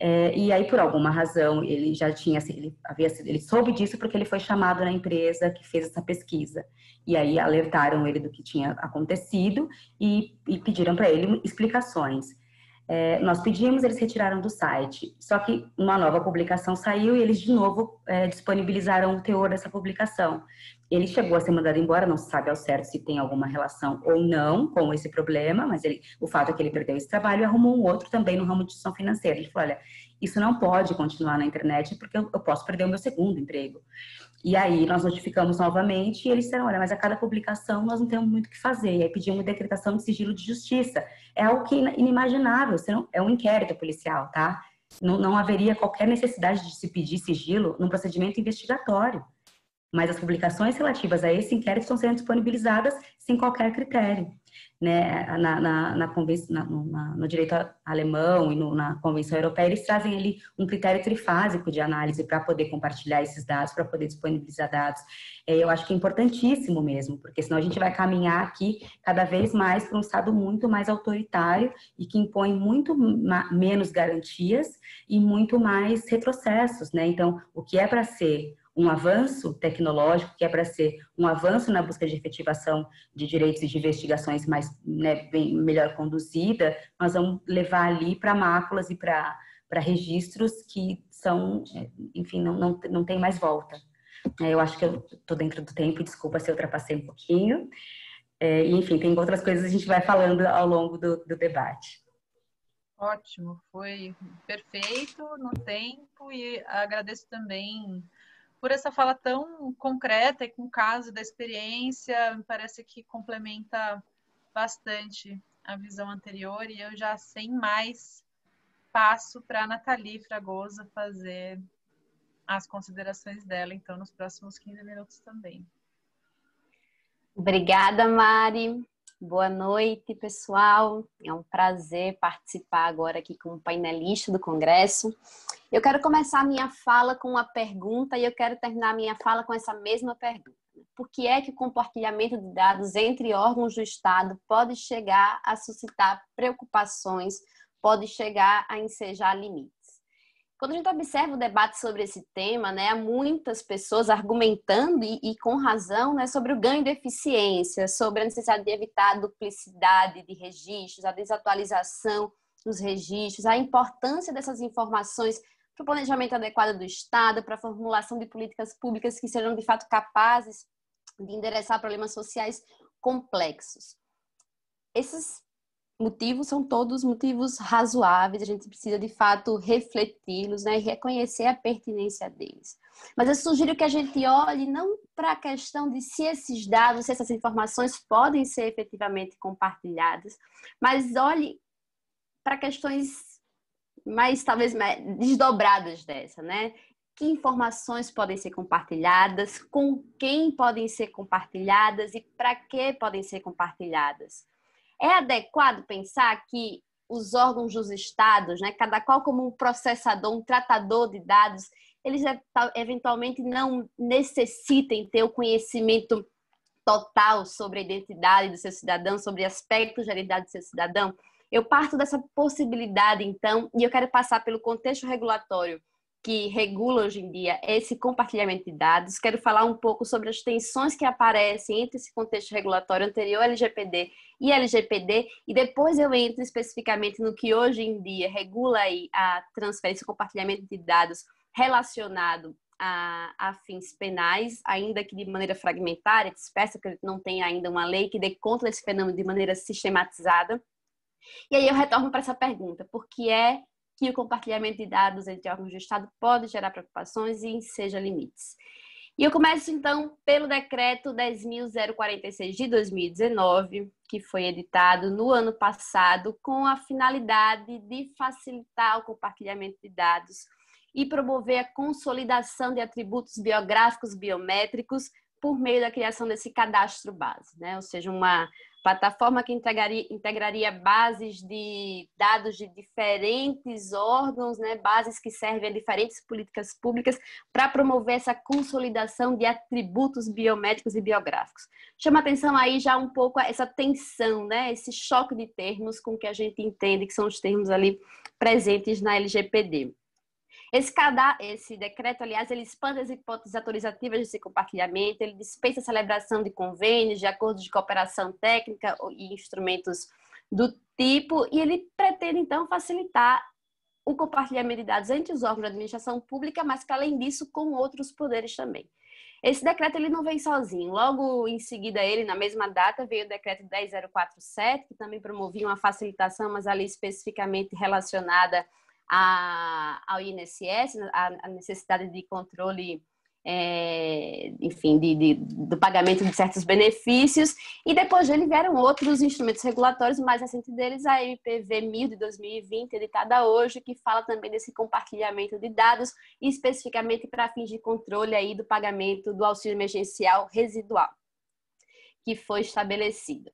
É, e aí, por alguma razão, ele já tinha, ele havia ele soube disso porque ele foi chamado na empresa que fez essa pesquisa. E aí alertaram ele do que tinha acontecido e, e pediram para ele explicações. É, nós pedimos, eles retiraram do site. Só que uma nova publicação saiu e eles de novo é, disponibilizaram o teor dessa publicação. Ele chegou a ser mandado embora, não se sabe ao certo se tem alguma relação ou não com esse problema, mas ele, o fato é que ele perdeu esse trabalho e arrumou um outro também no ramo de gestão financeira. Ele falou: olha, isso não pode continuar na internet porque eu, eu posso perder o meu segundo emprego. E aí nós notificamos novamente e eles disseram: olha, mas a cada publicação nós não temos muito o que fazer. E aí pedimos decretação de sigilo de justiça. É algo que é inimaginável, é um inquérito policial, tá? Não, não haveria qualquer necessidade de se pedir sigilo num procedimento investigatório mas as publicações relativas a esse inquérito estão sendo disponibilizadas sem qualquer critério. Né, na, na, na, na no direito alemão e no, na Convenção Europeia, eles trazem ali um critério trifásico de análise para poder compartilhar esses dados, para poder disponibilizar dados. É, eu acho que é importantíssimo mesmo, porque senão a gente vai caminhar aqui cada vez mais para um Estado muito mais autoritário e que impõe muito menos garantias e muito mais retrocessos. Né? Então, o que é para ser um avanço tecnológico, que é para ser um avanço na busca de efetivação de direitos e de investigações mais, né, bem, melhor conduzida, nós vamos levar ali para máculas e para registros que são, enfim, não, não, não tem mais volta. É, eu acho que eu estou dentro do tempo, desculpa se eu ultrapassei um pouquinho. É, enfim, tem outras coisas que a gente vai falando ao longo do, do debate. Ótimo, foi perfeito no tempo e agradeço também por essa fala tão concreta e com o caso da experiência, me parece que complementa bastante a visão anterior e eu já sem mais passo para a Nathalie Fragosa fazer as considerações dela, então, nos próximos 15 minutos também. Obrigada, Mari. Boa noite, pessoal. É um prazer participar agora aqui como painelista do Congresso. Eu quero começar a minha fala com uma pergunta e eu quero terminar a minha fala com essa mesma pergunta. Por que é que o compartilhamento de dados entre órgãos do Estado pode chegar a suscitar preocupações, pode chegar a ensejar limites? Quando a gente observa o debate sobre esse tema, né, há muitas pessoas argumentando, e, e, com razão, né, sobre o ganho de eficiência, sobre a necessidade de evitar a duplicidade de registros, a desatualização dos registros, a importância dessas informações para o planejamento adequado do Estado, para a formulação de políticas públicas que sejam de fato capazes de endereçar problemas sociais complexos. Esses motivos são todos motivos razoáveis, a gente precisa de fato refleti-los né, e reconhecer a pertinência deles. Mas eu sugiro que a gente olhe não para a questão de se esses dados, se essas informações podem ser efetivamente compartilhadas, mas olhe para questões mais talvez mais desdobradas dessa, né? Que informações podem ser compartilhadas, com quem podem ser compartilhadas e para que podem ser compartilhadas. É adequado pensar que os órgãos dos estados, né, cada qual como um processador, um tratador de dados, eles eventualmente não necessitem ter o conhecimento total sobre a identidade do seu cidadão, sobre aspectos da identidade do seu cidadão. Eu parto dessa possibilidade, então, e eu quero passar pelo contexto regulatório que regula hoje em dia esse compartilhamento de dados. Quero falar um pouco sobre as tensões que aparecem entre esse contexto regulatório anterior LGPD e LGPD, e depois eu entro especificamente no que hoje em dia regula a transferência e compartilhamento de dados relacionado a, a, fins penais, ainda que de maneira fragmentária, dispersa, porque não tem ainda uma lei que dê conta desse fenômeno de maneira sistematizada. E aí eu retorno para essa pergunta: por que é que o compartilhamento de dados entre órgãos de Estado pode gerar preocupações e seja limites? E eu começo então pelo decreto 10.046 de 2019, que foi editado no ano passado com a finalidade de facilitar o compartilhamento de dados e promover a consolidação de atributos biográficos biométricos por meio da criação desse cadastro base, né? ou seja, uma plataforma que integraria, integraria bases de dados de diferentes órgãos, né, bases que servem a diferentes políticas públicas para promover essa consolidação de atributos biométricos e biográficos. Chama atenção aí já um pouco essa tensão, né, esse choque de termos com que a gente entende que são os termos ali presentes na LGPD. Esse, esse decreto, aliás, ele expande as hipóteses autorizativas desse compartilhamento, ele dispensa a celebração de convênios, de acordos de cooperação técnica e instrumentos do tipo, e ele pretende, então, facilitar o compartilhamento de dados entre os órgãos de administração pública, mas que, além disso, com outros poderes também. Esse decreto ele não vem sozinho. Logo em seguida ele, na mesma data, veio o decreto 10047, que também promovia uma facilitação, mas ali especificamente relacionada a, ao INSS, a, a necessidade de controle é, enfim, de, de, do pagamento de certos benefícios, e depois dele vieram outros instrumentos regulatórios, mais recente deles a MPV 1000 de 2020, editada hoje, que fala também desse compartilhamento de dados, especificamente para fins de controle aí do pagamento do auxílio emergencial residual, que foi estabelecido.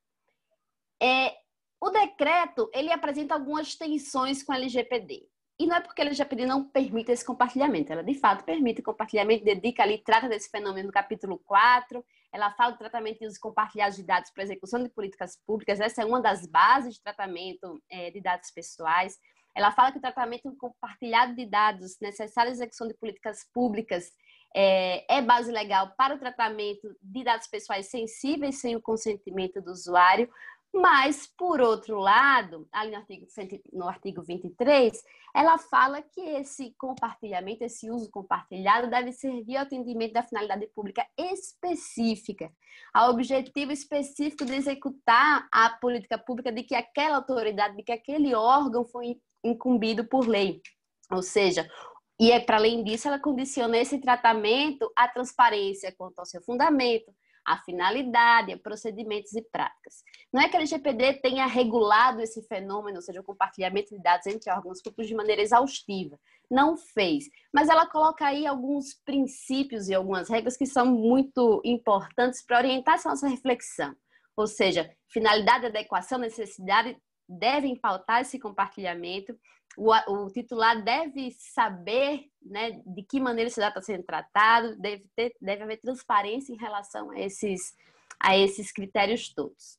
É, o decreto, ele apresenta algumas tensões com a LGPD. E não é porque a LGPD não permite esse compartilhamento, ela de fato permite compartilhamento, dedica ali, trata desse fenômeno no capítulo 4, ela fala do tratamento de usos compartilhados de dados para execução de políticas públicas, essa é uma das bases de tratamento é, de dados pessoais. Ela fala que o tratamento compartilhado de dados necessário à execução de políticas públicas é, é, base legal para o tratamento de dados pessoais sensíveis sem o consentimento do usuário, mas, por outro lado, ali no artigo, no artigo 23, ela fala que esse compartilhamento, esse uso compartilhado, deve servir ao atendimento da finalidade pública específica, ao objetivo específico de executar a política pública de que aquela autoridade, de que aquele órgão foi incumbido por lei. Ou seja, e é para além disso, ela condiciona esse tratamento à transparência quanto ao seu fundamento, a finalidade, a procedimentos e práticas. Não é que a LGPD tenha regulado esse fenômeno, ou seja, o compartilhamento de dados entre órgãos públicos de maneira exaustiva. Não fez. Mas ela coloca aí alguns princípios e algumas regras que são muito importantes para orientar essa nossa reflexão. Ou seja, finalidade, adequação, necessidade devem pautar esse compartilhamento o, o titular deve saber né, de que maneira esse dado está sendo tratado, deve, ter, deve haver transparência em relação a esses, a esses critérios todos.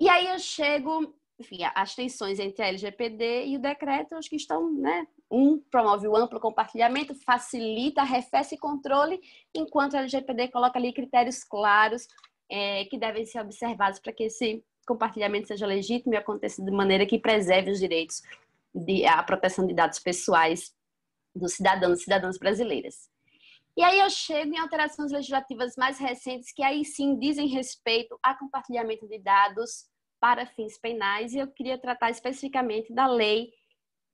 E aí eu chego, enfim, as tensões entre a LGPD e o decreto, acho que estão, né? Um promove o amplo compartilhamento, facilita, arrefece controle, enquanto a LGPD coloca ali critérios claros é, que devem ser observados para que esse compartilhamento seja legítimo e aconteça de maneira que preserve os direitos de a proteção de dados pessoais dos cidadãos e cidadãs brasileiras. E aí eu chego em alterações legislativas mais recentes que aí sim dizem respeito a compartilhamento de dados para fins penais e eu queria tratar especificamente da lei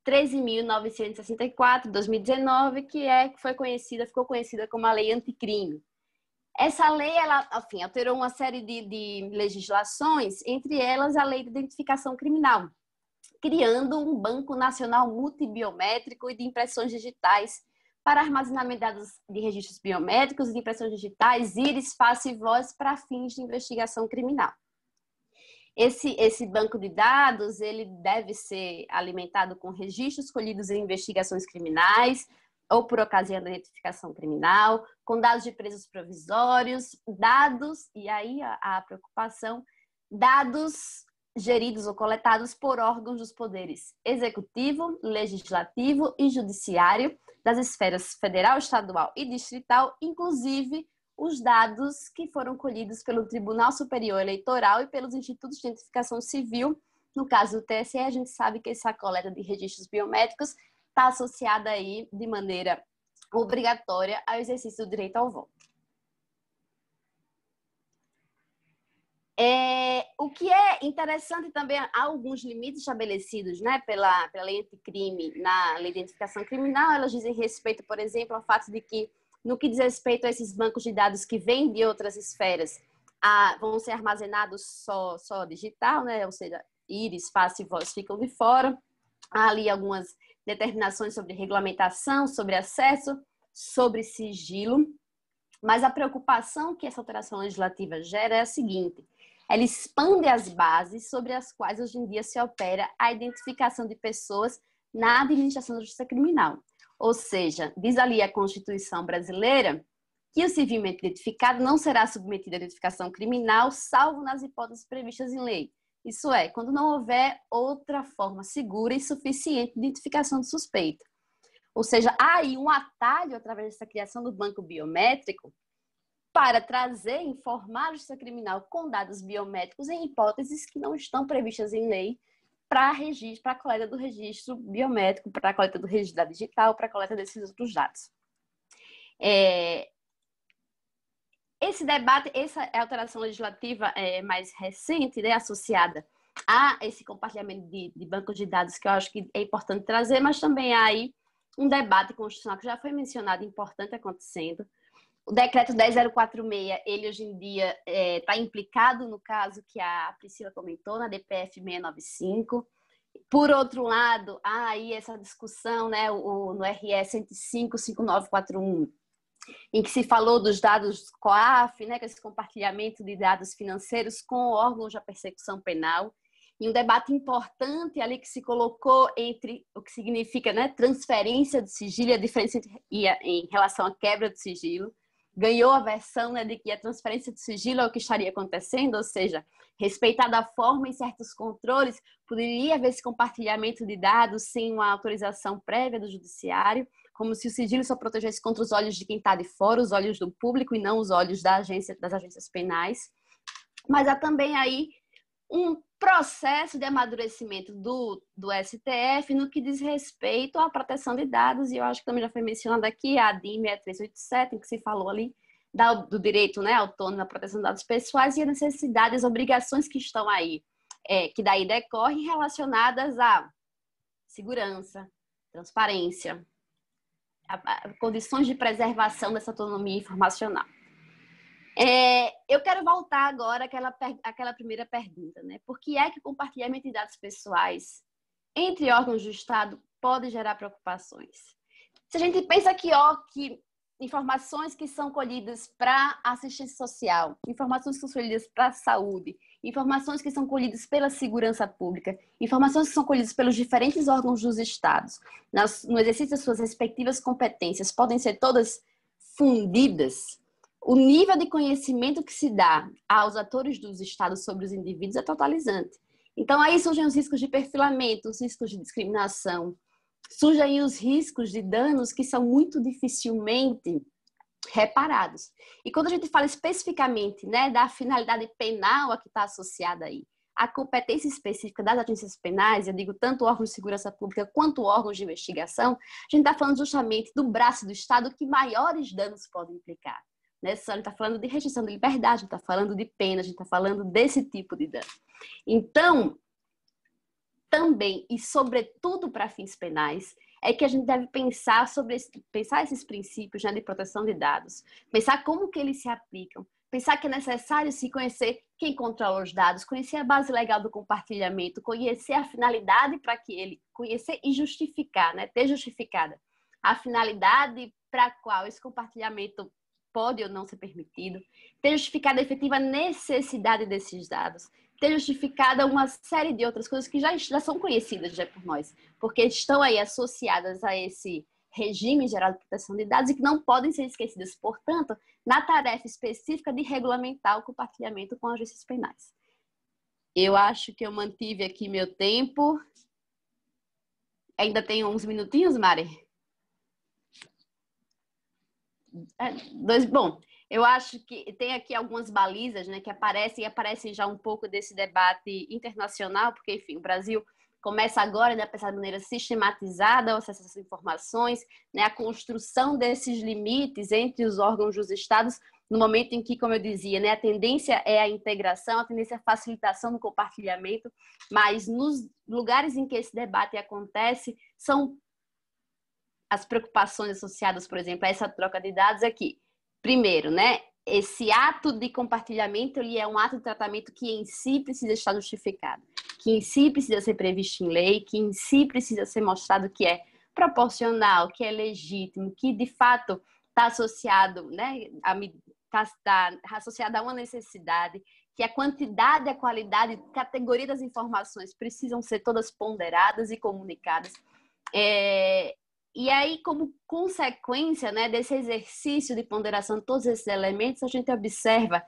13.964 2019, que é que foi conhecida, ficou conhecida como a lei anticrime. Essa lei, ela, enfim, alterou uma série de, de legislações, entre elas a lei de identificação criminal, criando um banco nacional multibiométrico e de impressões digitais para armazenamento de dados de registros biométricos e de impressões digitais, íris, face e voz para fins de investigação criminal. Esse, esse banco de dados ele deve ser alimentado com registros colhidos em investigações criminais ou por ocasião da identificação criminal, com dados de presos provisórios, dados, e aí a, a preocupação, dados geridos ou coletados por órgãos dos poderes executivo, legislativo e judiciário das esferas federal, estadual e distrital, inclusive os dados que foram colhidos pelo Tribunal Superior Eleitoral e pelos institutos de identificação civil. No caso do TSE, a gente sabe que essa coleta de registros biométricos está associada aí de maneira obrigatória ao exercício do direito ao voto. É, o que é interessante também, há alguns limites estabelecidos né, pela, pela lei anticrime na lei de identificação criminal, elas dizem respeito, por exemplo, ao fato de que, no que diz respeito a esses bancos de dados que vêm de outras esferas, a, vão ser armazenados só, só digital, né, ou seja, íris, face e voz ficam de fora. Há ali algumas determinações sobre regulamentação, sobre acesso, sobre sigilo, mas a preocupação que essa alteração legislativa gera é a seguinte: ela expande as bases sobre as quais hoje em dia se opera a identificação de pessoas na administração da justiça criminal. Ou seja, diz ali a Constituição brasileira que o civilmente identificado não será submetido à identificação criminal, salvo nas hipóteses previstas em lei. Isso é, quando não houver outra forma segura e suficiente de identificação do suspeito. Ou seja, há aí um atalho através dessa criação do banco biométrico para trazer, informar a justiça criminal com dados biométricos em hipóteses que não estão previstas em lei para registro, para a coleta do registro biométrico, para a coleta do registro digital, para a coleta desses outros dados. É, esse debate, essa alteração legislativa é, mais recente, né, associada a esse compartilhamento de, de, bancos de dados, que eu acho que é importante trazer, mas também há aí um debate constitucional que já foi mencionado, importante acontecendo. O decreto 10046, ele hoje em dia está é, tá implicado no caso que a Priscila comentou, na DPF 695. Por outro lado, há aí essa discussão né, o, no RE 105 5941 em que se falou dos dados COAF, né, é esse compartilhamento de dados financeiros com órgãos da persecução penal, e um debate importante ali que se colocou entre o que significa né, transferência de sigilo e a diferença entre, em relação à quebra de sigilo. Ganhou a versão né, de que a transferência de sigilo é o que estaria acontecendo, ou seja, respeitada a forma e certos controles, poderia haver esse compartilhamento de dados sem uma autorização prévia do judiciário, como se o sigilo só protegesse contra os olhos de quem está de fora, os olhos do público e não os olhos da agência, das agências penais. Mas há também aí um processo de amadurecimento do, do STF no que diz respeito à proteção de dados, e eu acho que também já foi mencionado aqui a DIN 6387, em que se falou ali da, do direito né, autônomo à proteção de dados pessoais e a necessidade, as obrigações que estão aí, é, que daí decorrem relacionadas à segurança, transparência, condições de preservação dessa autonomia informacional. É, eu quero voltar agora àquela, àquela primeira pergunta, né? Por que é que compartilhamento de dados pessoais entre órgãos do Estado pode gerar preocupações? Se a gente pensa que, ó, que informações que são colhidas para assistência social, informações que são colhidas para saúde, informações que são colhidas pela segurança pública, informações que são colhidas pelos diferentes órgãos dos estados, no exercício das suas respectivas competências, podem ser todas fundidas. O nível de conhecimento que se dá aos atores dos estados sobre os indivíduos é totalizante. Então, aí surgem os riscos de perfilamento, os riscos de discriminação, surgem os riscos de danos que são muito dificilmente reparados. E quando a gente fala especificamente né, da finalidade penal a que está associada aí, a competência específica das agências penais, eu digo tanto órgãos de segurança pública quanto órgãos de investigação, a gente está falando justamente do braço do Estado que maiores danos podem implicar. Né? A gente está falando de restrição de liberdade, a gente está falando de pena, a gente está falando desse tipo de dano. Então, também e sobretudo para fins penais, é que a gente deve pensar sobre pensar esses princípios né, de proteção de dados, pensar como que eles se aplicam, pensar que é necessário se conhecer quem controla os dados, conhecer a base legal do compartilhamento, conhecer a finalidade para que ele conhecer e justificar, né, ter justificada a finalidade para a qual esse compartilhamento pode ou não ser permitido, ter justificada a efetiva necessidade desses dados, ter justificada uma série de outras coisas que já, já são conhecidas já por nós, porque estão aí associadas a esse regime geral de proteção de dados e que não podem ser esquecidas, portanto, na tarefa específica de regulamentar o compartilhamento com agências penais. Eu acho que eu mantive aqui meu tempo. Ainda tenho uns minutinhos, Mari? É, dois, bom, eu acho que tem aqui algumas balizas né, que aparecem e aparecem já um pouco desse debate internacional, porque, enfim, o Brasil começa agora né, a pensar de maneira sistematizada o acesso a essas informações, né, a construção desses limites entre os órgãos dos estados, no momento em que, como eu dizia, né, a tendência é a integração, a tendência é a facilitação do compartilhamento, mas nos lugares em que esse debate acontece, são as preocupações associadas, por exemplo, a essa troca de dados aqui. Primeiro, né, esse ato de compartilhamento ele é um ato de tratamento que em si precisa estar justificado, que em si precisa ser previsto em lei, que em si precisa ser mostrado que é proporcional, que é legítimo, que de fato está associado, né, está tá associado a uma necessidade, que a quantidade, a qualidade, a categoria das informações precisam ser todas ponderadas e comunicadas. É, e aí, como consequência né, desse exercício de ponderação de todos esses elementos, a gente observa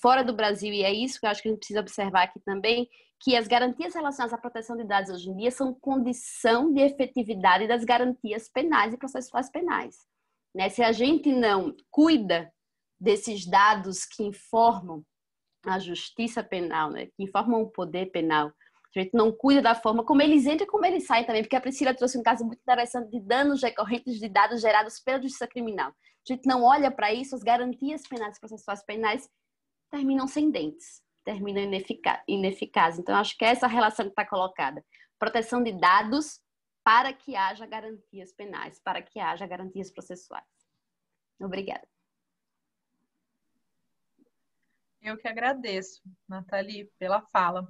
fora do Brasil, e é isso que eu acho que a gente precisa observar aqui também, que as garantias relacionadas à proteção de dados hoje em dia são condição de efetividade das garantias penais e processuais penais. Né? Se a gente não cuida desses dados que informam a justiça penal, né? que informam o poder penal, a gente não cuida da forma como eles entram e como eles saem também, porque a Priscila trouxe um caso muito interessante de danos recorrentes de dados gerados pela justiça criminal. A gente não olha para isso, as garantias penais processuais penais terminam sem dentes, terminam ineficazes. Então, acho que é essa relação que está colocada. Proteção de dados para que haja garantias penais, para que haja garantias processuais. Obrigada. Eu que agradeço, Nathalie, pela fala.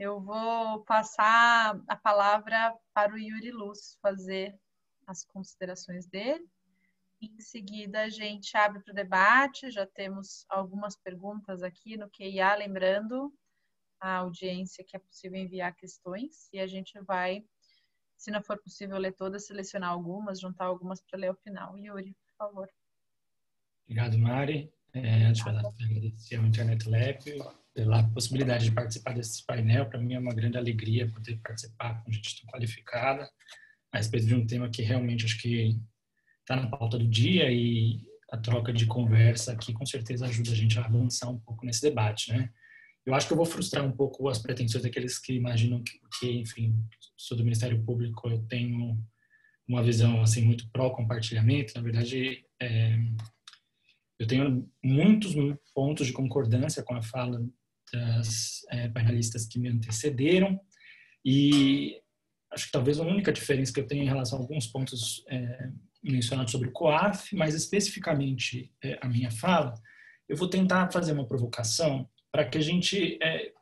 Eu vou passar a palavra para o Yuri Luz fazer as considerações dele. Em seguida, a gente abre para o debate. Já temos algumas perguntas aqui no QIA, lembrando a audiência que é possível enviar questões e a gente vai, se não for possível ler todas, selecionar algumas, juntar algumas para ler ao final. Yuri, por favor. Obrigado, Mari. É, antes de agradecer ao Internet Lab pela possibilidade de participar desse painel. Para mim é uma grande alegria poder participar com gente tão qualificada a respeito de um tema que realmente acho que está na pauta do dia e a troca de conversa aqui com certeza ajuda a gente a avançar um pouco nesse debate, né? Eu acho que eu vou frustrar um pouco as pretensões daqueles que imaginam que, enfim, sou do Ministério Público, eu tenho uma visão assim muito pró compartilhamento. Na verdade, é, eu tenho muitos pontos de concordância com a fala das é, que me antecederam e acho que talvez a única diferença que eu tenho em relação a alguns pontos é, mencionados sobre o COAF, mas especificamente é, a minha fala, eu vou tentar fazer uma provocação para que a gente é,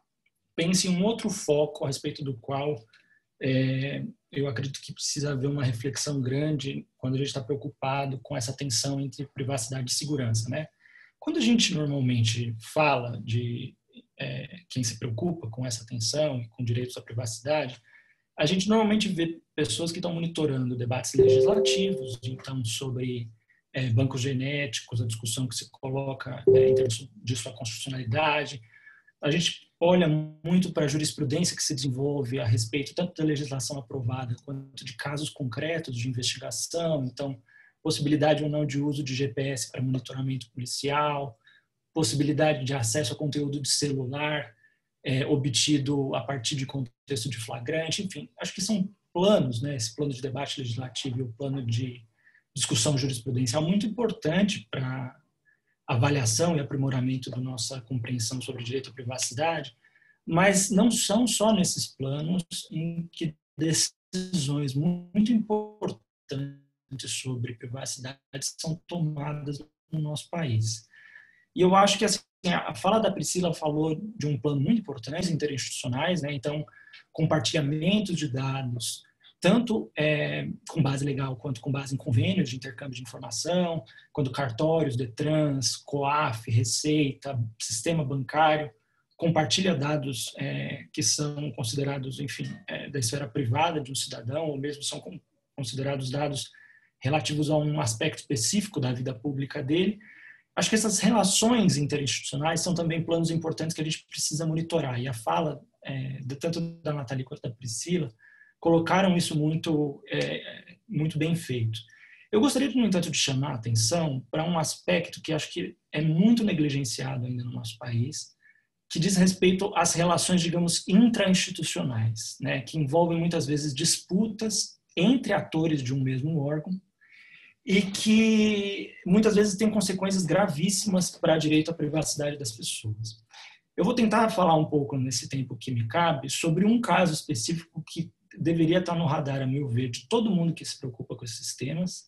pense em um outro foco a respeito do qual é, eu acredito que precisa haver uma reflexão grande quando a gente está preocupado com essa tensão entre privacidade e segurança, né? Quando a gente normalmente fala de é, quem se preocupa com essa tensão e com direitos à privacidade, a gente normalmente vê pessoas que estão monitorando debates legislativos, então sobre é, bancos genéticos, a discussão que se coloca é, em termos de sua constitucionalidade. A gente olha muito para a jurisprudência que se desenvolve a respeito tanto da legislação aprovada quanto de casos concretos de investigação, então possibilidade ou não de uso de GPS para monitoramento policial, possibilidade de acesso a conteúdo de celular é, obtido a partir de contexto de flagrante, enfim, acho que são planos, né, esse plano de debate legislativo e o plano de discussão jurisprudencial muito importante para avaliação e aprimoramento da nossa compreensão sobre direito à privacidade, mas não são só nesses planos em que decisões muito importantes sobre privacidade são tomadas no nosso país. E eu acho que assim, a fala da Priscila falou de um plano muito importante, interinstitucionais, né? então compartilhamento de dados, tanto é, com base legal quanto com base em convênios de intercâmbio de informação, quando cartórios, Detrans, COAF, Receita, sistema bancário compartilha dados é, que são considerados, enfim, é, da esfera privada de um cidadão, ou mesmo são considerados dados relativos a um aspecto específico da vida pública dele. Acho que essas relações interinstitucionais são também planos importantes que a gente precisa monitorar. E a fala, é, tanto da Nathalie quanto da Priscila, colocaram isso muito, é, muito bem feito. Eu gostaria, no entanto, de chamar a atenção para um aspecto que acho que é muito negligenciado ainda no nosso país, que diz respeito às relações, digamos, intrainstitucionais, né, que envolvem muitas vezes disputas entre atores de um mesmo órgão e que muitas vezes têm consequências gravíssimas para o direito à privacidade das pessoas. Eu vou tentar falar um pouco nesse tempo que me cabe sobre um caso específico que deveria estar no radar, a meu ver, de todo mundo que se preocupa com esses temas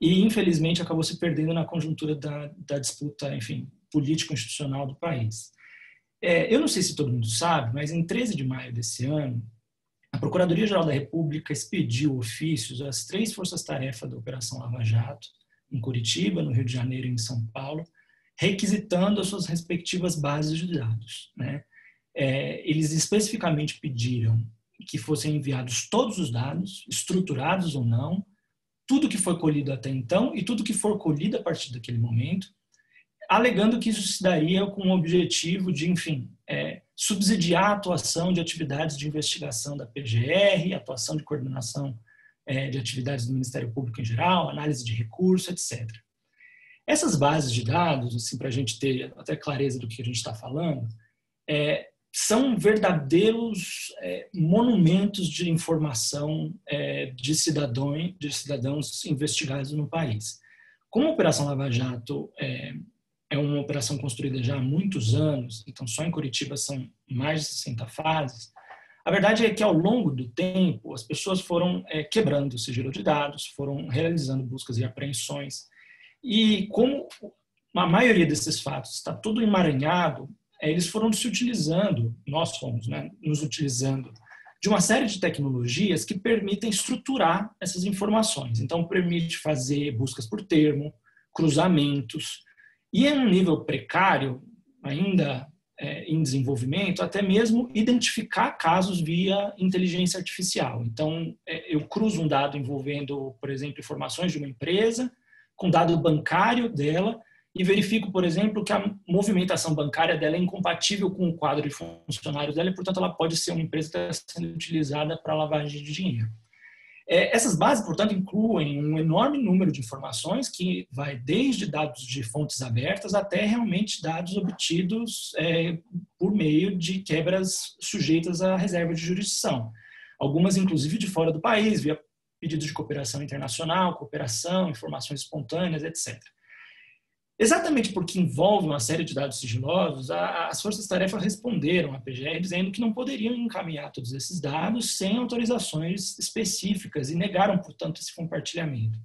e, infelizmente, acabou se perdendo na conjuntura da, da disputa, enfim, político-institucional do país. É, eu não sei se todo mundo sabe, mas em 13 de maio desse ano, a Procuradoria-Geral da República expediu ofícios às três forças-tarefa da Operação Lava Jato, em Curitiba, no Rio de Janeiro e em São Paulo, requisitando as suas respectivas bases de dados. Né? É, eles especificamente pediram que fossem enviados todos os dados, estruturados ou não, tudo que foi colhido até então e tudo que for colhido a partir daquele momento, alegando que isso se daria com o objetivo de, enfim, é, subsidiar a atuação de atividades de investigação da PGR, atuação de coordenação é, de atividades do Ministério Público em geral, análise de recursos, etc. Essas bases de dados, assim, para a gente ter até clareza do que a gente está falando, é, são verdadeiros é, monumentos de informação é, de, cidadão, de cidadãos investigados no país. Como a Operação Lava Jato é, uma operação construída já há muitos anos, então só em Curitiba são mais de 60 fases, a verdade é que ao longo do tempo as pessoas foram é, quebrando o sigilo de dados, foram realizando buscas e apreensões, e como a maioria desses fatos está tudo emaranhado, é, eles foram se utilizando, nós fomos né, nos utilizando de uma série de tecnologias que permitem estruturar essas informações. Então, permite fazer buscas por termo, cruzamentos, e em um nível precário, ainda é, em desenvolvimento, até mesmo identificar casos via inteligência artificial. Então, é, eu cruzo um dado envolvendo, por exemplo, informações de uma empresa, com dado bancário dela, e verifico, por exemplo, que a movimentação bancária dela é incompatível com o quadro de funcionários dela e, portanto, ela pode ser uma empresa que está sendo utilizada para lavagem de dinheiro. É, essas bases, portanto, incluem um enorme número de informações que vai desde dados de fontes abertas até realmente dados obtidos é, por meio de quebras sujeitas à reserva de jurisdição. Algumas, inclusive, de fora do país, via pedidos de cooperação internacional, cooperação, informações espontâneas, etc. Exatamente porque envolve uma série de dados sigilosos, as forças-tarefa responderam à PGR dizendo que não poderiam encaminhar todos esses dados sem autorizações específicas e negaram, portanto, esse compartilhamento.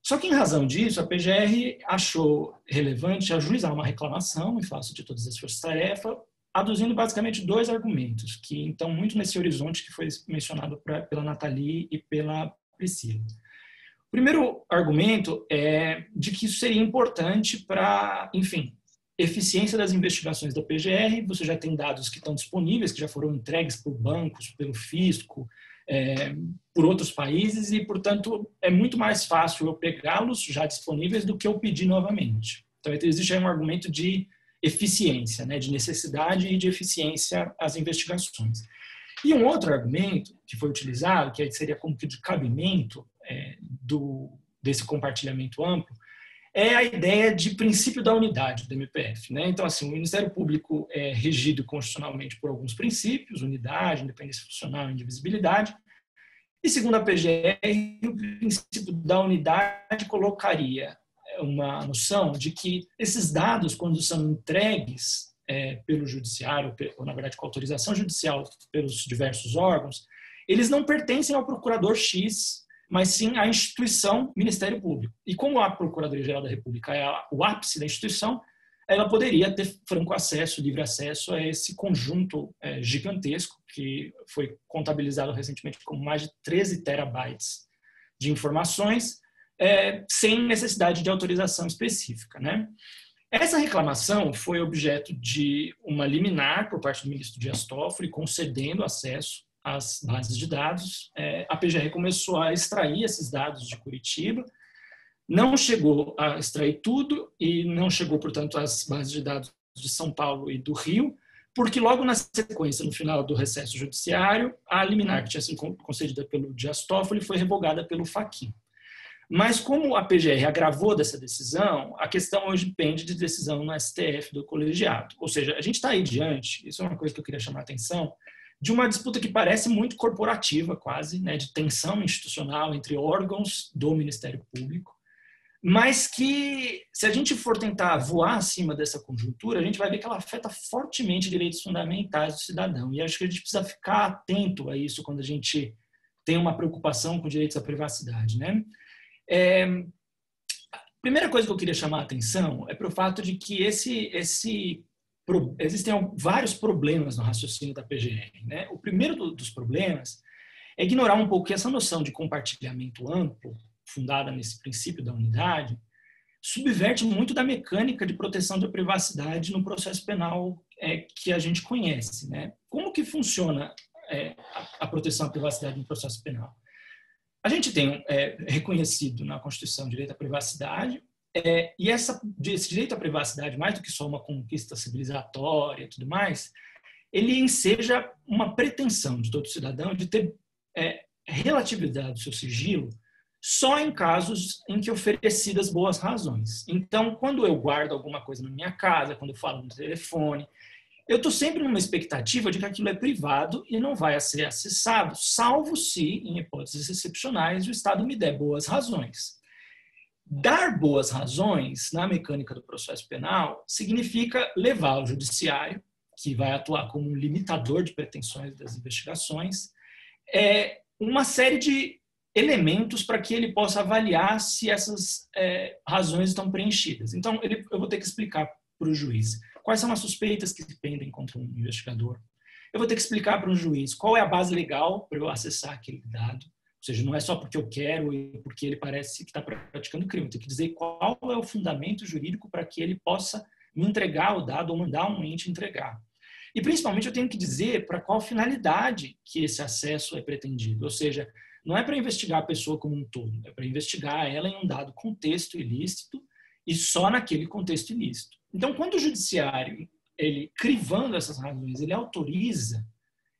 Só que, em razão disso, a PGR achou relevante ajuizar uma reclamação em face de todas as forças-tarefa, aduzindo basicamente dois argumentos, que estão muito nesse horizonte que foi mencionado pra, pela Nathalie e pela Priscila. O primeiro argumento é de que isso seria importante para, enfim, eficiência das investigações da PGR. Você já tem dados que estão disponíveis, que já foram entregues por bancos, pelo fisco, é, por outros países, e, portanto, é muito mais fácil eu pegá-los já disponíveis do que eu pedir novamente. Então, existe aí um argumento de eficiência, né, de necessidade e de eficiência às investigações. E um outro argumento que foi utilizado, que seria como que de cabimento, é, do, desse compartilhamento amplo é a ideia de princípio da unidade do MPF. Né? Então, assim, o Ministério Público é regido constitucionalmente por alguns princípios, unidade, independência funcional, indivisibilidade, e segundo a PGR, o princípio da unidade colocaria uma noção de que esses dados, quando são entregues é, pelo judiciário, ou na verdade com autorização judicial pelos diversos órgãos, eles não pertencem ao procurador X mas sim a instituição Ministério Público. E como a Procuradoria-Geral da República é o ápice da instituição, ela poderia ter franco acesso, livre acesso a esse conjunto é, gigantesco que foi contabilizado recentemente como mais de 13 terabytes de informações, é, sem necessidade de autorização específica. Né? Essa reclamação foi objeto de uma liminar por parte do ministro Dias Toffoli, concedendo acesso as bases de dados. É, a PGR começou a extrair esses dados de Curitiba, não chegou a extrair tudo e não chegou, portanto, às bases de dados de São Paulo e do Rio, porque logo na sequência, no final do recesso judiciário, a liminar que tinha sido concedida pelo Dias Toffoli foi revogada pelo Fachin. Mas como a PGR agravou dessa decisão, a questão hoje pende de decisão no STF do colegiado. Ou seja, a gente está aí diante, isso é uma coisa que eu queria chamar a atenção, de uma disputa que parece muito corporativa, quase, né, de tensão institucional entre órgãos do Ministério Público, mas que, se a gente for tentar voar acima dessa conjuntura, a gente vai ver que ela afeta fortemente direitos fundamentais do cidadão. E acho que a gente precisa ficar atento a isso quando a gente tem uma preocupação com direitos à privacidade. Né? É, a primeira coisa que eu queria chamar a atenção é para o fato de que esse, esse existem vários problemas no raciocínio da PGR. Né? O primeiro dos problemas é ignorar um pouco que essa noção de compartilhamento amplo, fundada nesse princípio da unidade, subverte muito da mecânica de proteção da privacidade no processo penal é, que a gente conhece. Né? Como que funciona é, a, a, proteção à privacidade no processo penal? A gente tem é, reconhecido na Constituição o direito à privacidade, é, e essa, esse direito à privacidade, mais do que só uma conquista civilizatória e tudo mais, ele enseja uma pretensão de todo cidadão de ter é, relatividade do seu sigilo só em casos em que oferecidas boas razões. Então, quando eu guardo alguma coisa na minha casa, quando eu falo no telefone, eu estou sempre numa expectativa de que aquilo é privado e não vai ser acessado, salvo se, em hipóteses excepcionais, o Estado me der boas razões. Dar boas razões na mecânica do processo penal significa levar ao judiciário, que vai atuar como um limitador de pretensões das investigações, é, uma série de elementos para que ele possa avaliar se essas é, razões estão preenchidas. Então, ele, eu vou ter que explicar para o juiz quais são as suspeitas que pendem contra um investigador. Eu vou ter que explicar para um juiz qual é a base legal para eu acessar aquele dado. Ou seja, não é só porque eu quero e porque ele parece que está praticando crime. Tenho que dizer qual é o fundamento jurídico para que ele possa me entregar o dado ou mandar um ente entregar. E principalmente eu tenho que dizer para qual finalidade que esse acesso é pretendido. Ou seja, não é para investigar a pessoa como um todo, é para investigar ela em um dado contexto ilícito e só naquele contexto ilícito. Então, quando o judiciário, ele crivando essas razões, ele autoriza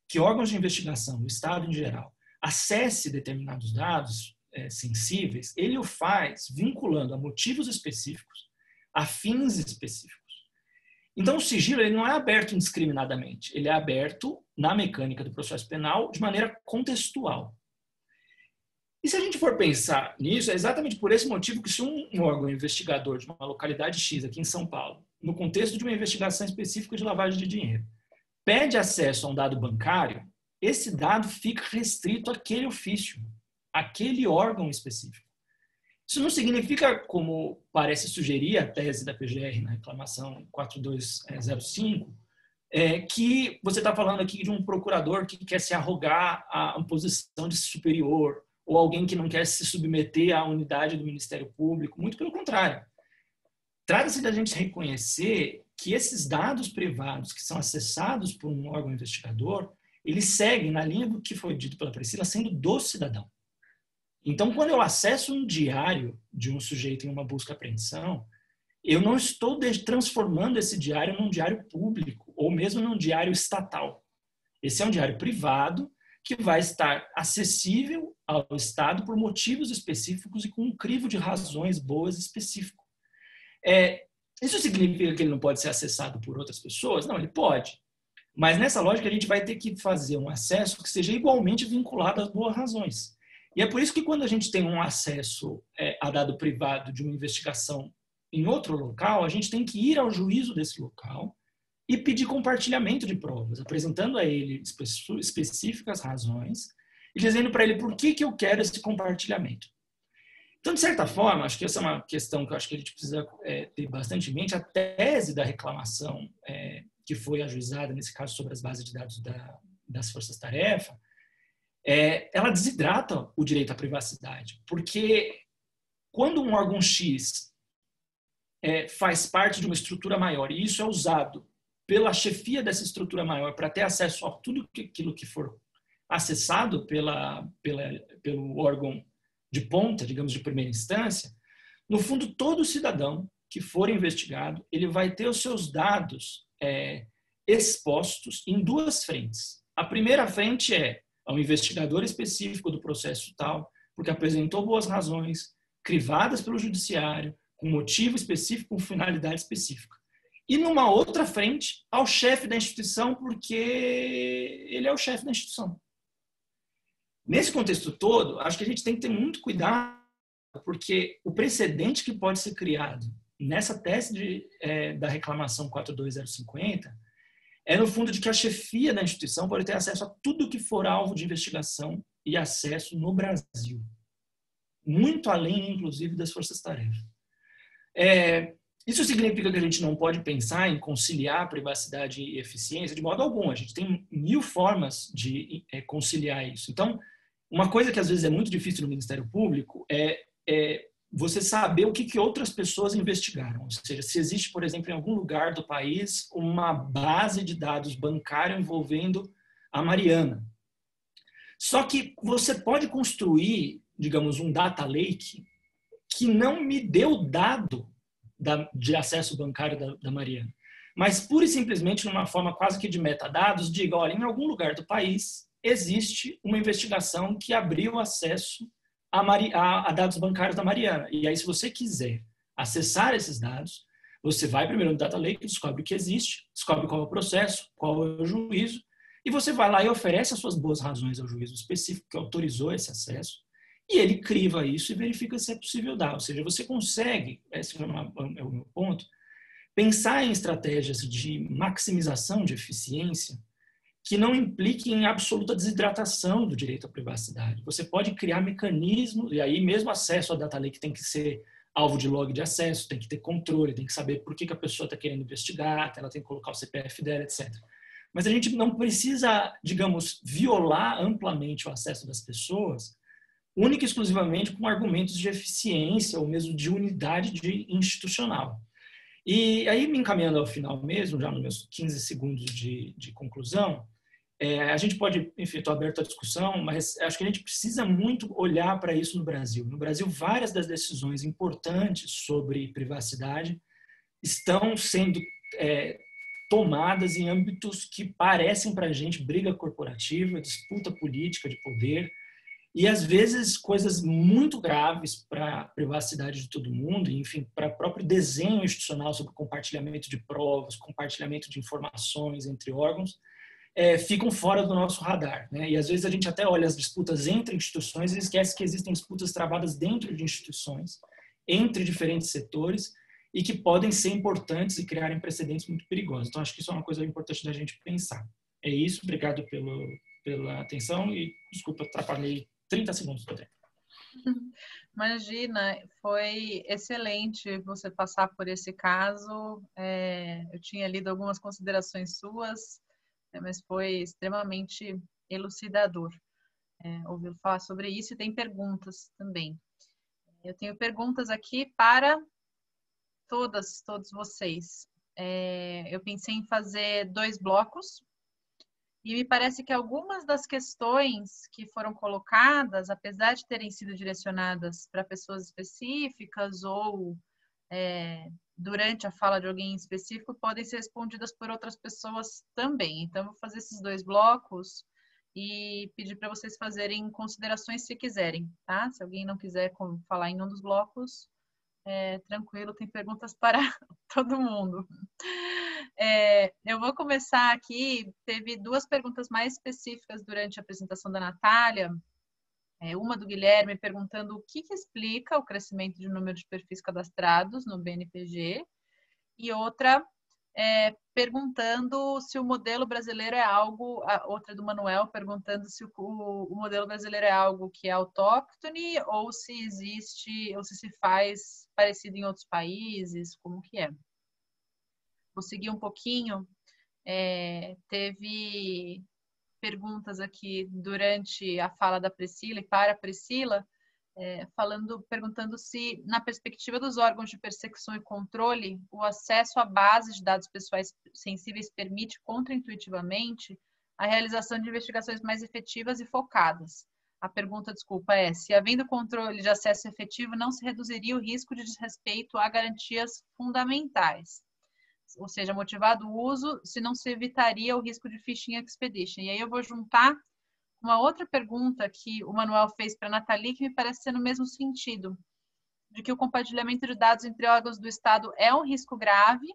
que órgãos de investigação, o Estado em geral, acesse determinados dados é, sensíveis, ele o faz vinculando a motivos específicos, a fins específicos. Então, o sigilo ele não é aberto indiscriminadamente, ele é aberto na mecânica do processo penal de maneira contextual. E se a gente for pensar nisso, é exatamente por esse motivo que se um órgão investigador de uma localidade X aqui em São Paulo, no contexto de uma investigação específica de lavagem de dinheiro, pede acesso a um dado bancário, esse dado fica restrito àquele ofício, àquele órgão específico. Isso não significa, como parece sugerir a tese da PGR na reclamação 4205, é, que você está falando aqui de um procurador que quer se arrogar a posição de superior, ou alguém que não quer se submeter à unidade do Ministério Público. Muito pelo contrário. Trata-se da gente reconhecer que esses dados privados que são acessados por um órgão investigador, eles seguem na linha do que foi dito pela Priscila, sendo do cidadão. Então, quando eu acesso um diário de um sujeito em uma busca apreensão, eu não estou transformando esse diário num diário público ou mesmo num diário estatal. Esse é um diário privado que vai estar acessível ao Estado por motivos específicos e com um crivo de razões boas específico. É, isso significa que ele não pode ser acessado por outras pessoas? Não, ele pode. Mas nessa lógica a gente vai ter que fazer um acesso que seja igualmente vinculado às boas razões. E é por isso que quando a gente tem um acesso é, a dado privado de uma investigação em outro local, a gente tem que ir ao juízo desse local e pedir compartilhamento de provas, apresentando a ele específicas razões e dizendo para ele por que, que eu quero esse compartilhamento. Então, de certa forma, acho que essa é uma questão que eu acho que a gente precisa é, ter bastante em mente. A tese da reclamação é, que foi ajuizada, nesse caso, sobre as bases de dados da, das forças-tarefa, é, ela desidrata o direito à privacidade. Porque quando um órgão X é, faz parte de uma estrutura maior e isso é usado pela chefia dessa estrutura maior para ter acesso a tudo aquilo que for acessado pela, pela, pelo órgão de ponta, digamos, de primeira instância, no fundo, todo cidadão que for investigado, ele vai ter os seus dados é, expostos em duas frentes. A primeira frente é ao investigador específico do processo tal, porque apresentou boas razões, crivadas pelo judiciário, com motivo específico, com finalidade específica e numa outra frente ao chefe da instituição, porque ele é o chefe da instituição. Nesse contexto todo, acho que a gente tem que ter muito cuidado, porque o precedente que pode ser criado nessa tese de, é, da reclamação 42050 é, no fundo, de que a chefia da instituição pode ter acesso a tudo que for alvo de investigação e acesso no Brasil. Muito além, inclusive, das forças-tarefas. É, isso significa que a gente não pode pensar em conciliar privacidade e eficiência de modo algum. A gente tem mil formas de é, conciliar isso. Então, uma coisa que às vezes é muito difícil no Ministério Público é, é você saber o que, que outras pessoas investigaram. Ou seja, se existe, por exemplo, em algum lugar do país uma base de dados bancária envolvendo a Mariana. Só que você pode construir, digamos, um data lake que não me deu dado da, de acesso bancário da, da Mariana. mas pura e simplesmente numa forma quase que de metadados, diga, olha, em algum lugar do país existe uma investigação que abriu acesso a, Mari, a, a dados bancários da Mariana. E aí, se você quiser acessar esses dados, você vai primeiro no Data Lake, descobre o que existe, descobre qual é o processo, qual é o juízo, e você vai lá e oferece as suas boas razões ao juízo específico que autorizou esse acesso, e ele criva isso e verifica se é possível dar. Ou seja, você consegue, esse é, é o meu ponto, pensar em estratégias de maximização de eficiência que não impliquem em absoluta desidratação do direito à privacidade. Você pode criar mecanismos, e aí mesmo acesso à data lake tem que ser alvo de log de acesso, tem que ter controle, tem que saber por que, que a pessoa está querendo investigar, ela tem que colocar o CPF dela, etc. Mas a gente não precisa, digamos, violar amplamente o acesso das pessoas, única e exclusivamente com argumentos de eficiência ou mesmo de unidade de institucional. E aí, me encaminhando ao final mesmo, já nos meus 15 segundos de, de conclusão, é, a gente pode, enfim, estou aberto à discussão, mas acho que a gente precisa muito olhar para isso no Brasil. No Brasil, várias das decisões importantes sobre privacidade estão sendo é, tomadas em âmbitos que parecem para a gente briga corporativa, disputa política de poder, e às vezes coisas muito graves para a privacidade de todo mundo, enfim, para o próprio desenho institucional sobre compartilhamento de provas, compartilhamento de informações entre órgãos, é, ficam fora do nosso radar. Né? E às vezes a gente até olha as disputas entre instituições e esquece que existem disputas travadas dentro de instituições, entre diferentes setores, e que podem ser importantes e criarem precedentes muito perigosos. Então, acho que isso é uma coisa importante da gente pensar. É isso, obrigado pelo, pela atenção e desculpa, atrapalhei 30 segundos do tempo. <laughs> Imagina, foi excelente você passar por esse caso. É, eu tinha lido algumas considerações suas, né, mas foi extremamente elucidador é, ouvir falar sobre isso e tem perguntas também. Eu tenho perguntas aqui para todas, todos vocês. É, eu pensei em fazer dois blocos e me parece que algumas das questões que foram colocadas, apesar de terem sido direcionadas para pessoas específicas ou é, durante a fala de alguém específico podem ser respondidas por outras pessoas também. Então, vou fazer esses dois blocos e pedir para vocês fazerem considerações se quiserem, tá? Se alguém não quiser falar em um dos blocos, é, tranquilo, tem perguntas para <laughs> todo mundo. É, eu vou começar aqui. Teve duas perguntas mais específicas durante a apresentação da Natália é, uma do Guilherme perguntando o que, que explica o crescimento de número de perfis cadastrados no BNPG, e outra é, perguntando se o modelo brasileiro é algo, outra do Manuel perguntando se o, o, modelo brasileiro é algo que é autóctone ou se existe, ou se se faz parecido em outros países, como que é. Vou seguir um pouquinho. É, teve perguntas aqui durante a fala da Priscila e para a Priscila, é, falando, perguntando se, na perspectiva dos órgãos de persecução e controle, o acesso à base de dados pessoais sensíveis permite, contraintuitivamente, a realização de investigações mais efetivas e focadas. A pergunta, desculpa, é: se havendo controle de acesso efetivo, não se reduziria o risco de desrespeito a garantias fundamentais? Ou seja, motivado o uso, se não se evitaria o risco de phishing expedition. E aí eu vou juntar uma outra pergunta que o Manuel fez para a Nathalie, que me parece ser no mesmo sentido, de que o compartilhamento de dados entre órgãos do Estado é um risco grave,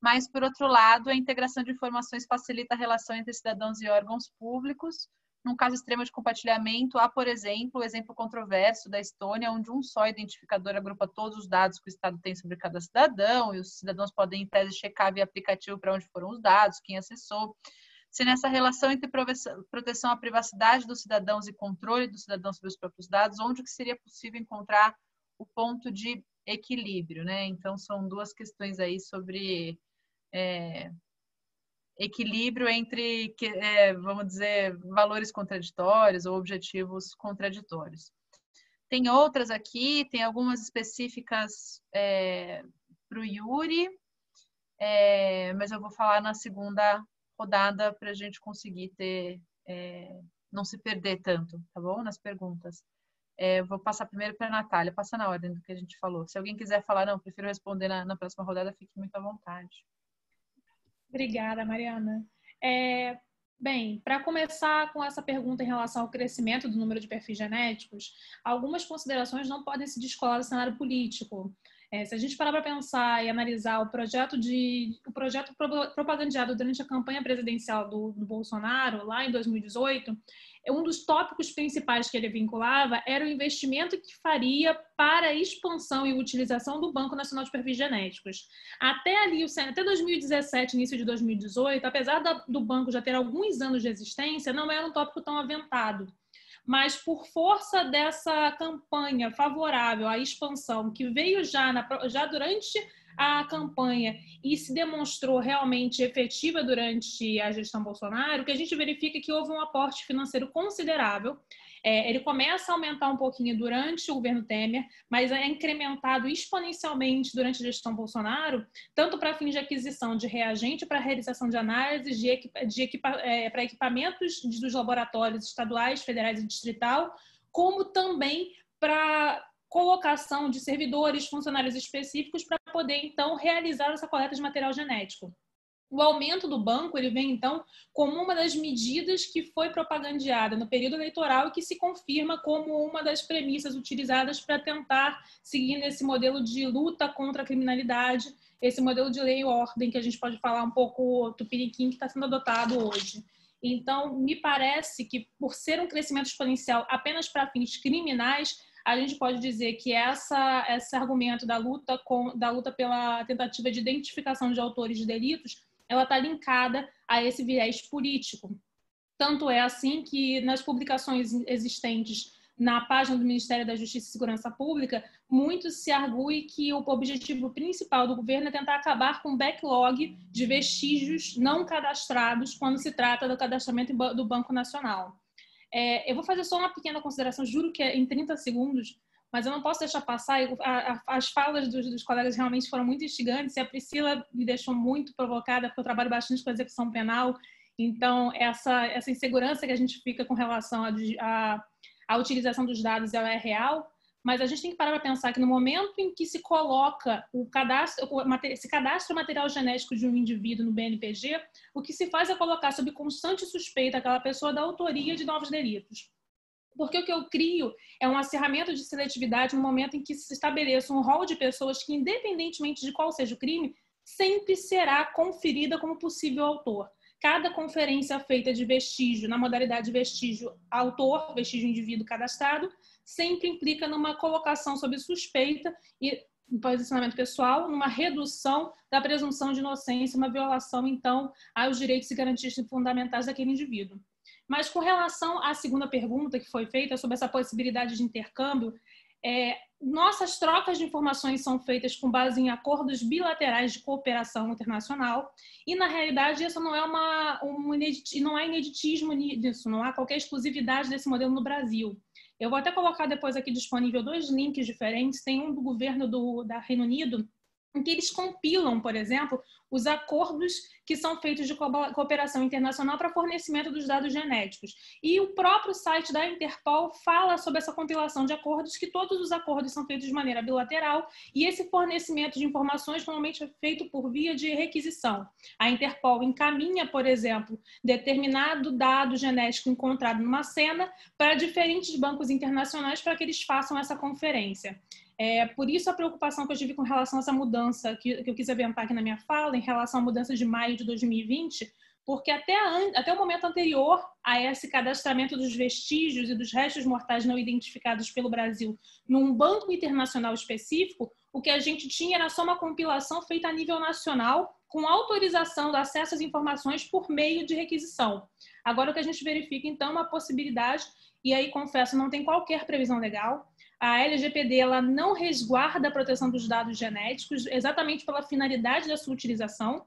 mas, por outro lado, a integração de informações facilita a relação entre cidadãos e órgãos públicos, num caso extremo de compartilhamento, há, por exemplo, o exemplo controverso da Estônia, onde um só identificador agrupa todos os dados que o Estado tem sobre cada cidadão, e os cidadãos podem, em tese, checar via aplicativo para onde foram os dados, quem acessou. Se nessa relação entre proteção à privacidade dos cidadãos e controle dos cidadãos sobre os próprios dados, onde que seria possível encontrar o ponto de equilíbrio, né? Então, são duas questões aí sobre é, equilíbrio entre, é, vamos dizer, valores contraditórios ou objetivos contraditórios. Tem outras aqui, tem algumas específicas é, para o Yuri, é, mas eu vou falar na segunda rodada para a gente conseguir ter, é, não se perder tanto, tá bom? Nas perguntas. É, vou passar primeiro para a Natália, passa na ordem do que a gente falou. Se alguém quiser falar, não, prefiro responder na, na próxima rodada, fique muito à vontade. Obrigada, Mariana. É, bem, para começar com essa pergunta em relação ao crescimento do número de perfis genéticos, algumas considerações não podem se descolar do cenário político. É, se a gente parar para pensar e analisar o projeto de o projeto propagandeado durante a campanha presidencial do, do Bolsonaro lá em 2018, um dos tópicos principais que ele vinculava era o investimento que faria para a expansão e utilização do Banco Nacional de Perfis Genéticos. Até ali, até 2017, início de 2018, apesar do banco já ter alguns anos de existência, não era um tópico tão aventado mas por força dessa campanha favorável à expansão que veio já, na, já durante a campanha e se demonstrou realmente efetiva durante a gestão Bolsonaro, que a gente verifica é que houve um aporte financeiro considerável. É, ele começa a aumentar um pouquinho durante o governo Temer, mas é incrementado exponencialmente durante a gestão Bolsonaro, tanto para fins de aquisição de reagente para realização de análises, de, equipa, de equipa, é, para equipamentos dos laboratórios estaduais, federais e distrital, como também para colocação de servidores, funcionários específicos para poder então realizar essa coleta de material genético. O aumento do banco ele vem então como uma das medidas que foi propagandeada no período eleitoral e que se confirma como uma das premissas utilizadas para tentar seguir esse modelo de luta contra a criminalidade, esse modelo de lei e ordem que a gente pode falar um pouco tupiniquim que está sendo adotado hoje. Então, me parece que por ser um crescimento exponencial apenas para fins criminais, a gente pode dizer que essa, esse argumento da luta, com, da luta pela tentativa de identificação de autores de delitos ela está linkada a esse viés político. Tanto é assim que nas publicações existentes na página do Ministério da Justiça e Segurança Pública, muito se argue que o objetivo principal do governo é tentar acabar com o backlog de vestígios não cadastrados quando se trata do cadastramento do Banco Nacional. É, eu vou fazer só uma pequena consideração, juro que é em 30 segundos, mas eu não posso deixar passar. as falas dos, dos, colegas realmente foram muito instigantes e a Priscila me deixou muito provocada, porque eu trabalho bastante com a execução penal. Então, essa, essa insegurança que a gente fica com relação à utilização dos dados, ela é real, mas a gente tem que parar para pensar que no momento em que se coloca o cadastro, se cadastra o material genético de um indivíduo no BNPG, o que se faz é colocar sob constante suspeita aquela pessoa da autoria de novos delitos. Porque o que eu crio é um acirramento de seletividade no momento em que se estabeleça um rol de pessoas que, independentemente de qual seja o crime, sempre será conferida como possível autor. Cada conferência feita de vestígio, na modalidade vestígio autor, vestígio indivíduo cadastrado, sempre implica numa colocação sob suspeita e um posicionamento pessoal, numa redução da presunção de inocência, uma violação, então, aos direitos e garantias fundamentais daquele indivíduo. Mas com relação à segunda pergunta que foi feita sobre essa possibilidade de intercâmbio, é, nossas trocas de informações são feitas com base em acordos bilaterais de cooperação internacional e na realidade isso não é uma um não há ineditismo nisso, não há qualquer exclusividade desse modelo no Brasil. Eu vou até colocar depois aqui disponível dois links diferentes. Tem um do governo do da Reino Unido em que eles compilam, por exemplo, os acordos que são feitos de cooperação internacional para fornecimento dos dados genéticos. E o próprio site da Interpol fala sobre essa compilação de acordos, que todos os acordos são feitos de maneira bilateral e esse fornecimento de informações normalmente é feito por via de requisição. A Interpol encaminha, por exemplo, determinado dado genético encontrado numa cena para diferentes bancos internacionais para que eles façam essa conferência. É, por isso a preocupação que eu tive com relação a essa mudança que, que eu quis aventar aqui na minha fala, em relação à mudança de maio de 2020, porque até, até o momento anterior a esse cadastramento dos vestígios e dos restos mortais não identificados pelo Brasil num banco internacional específico, o que a gente tinha era só uma compilação feita a nível nacional, com autorização do acesso às informações por meio de requisição. Agora o que a gente verifica, então, é uma possibilidade, e aí confesso, não tem qualquer previsão legal, a LGPD ela não resguarda a proteção dos dados genéticos exatamente pela finalidade da sua utilização.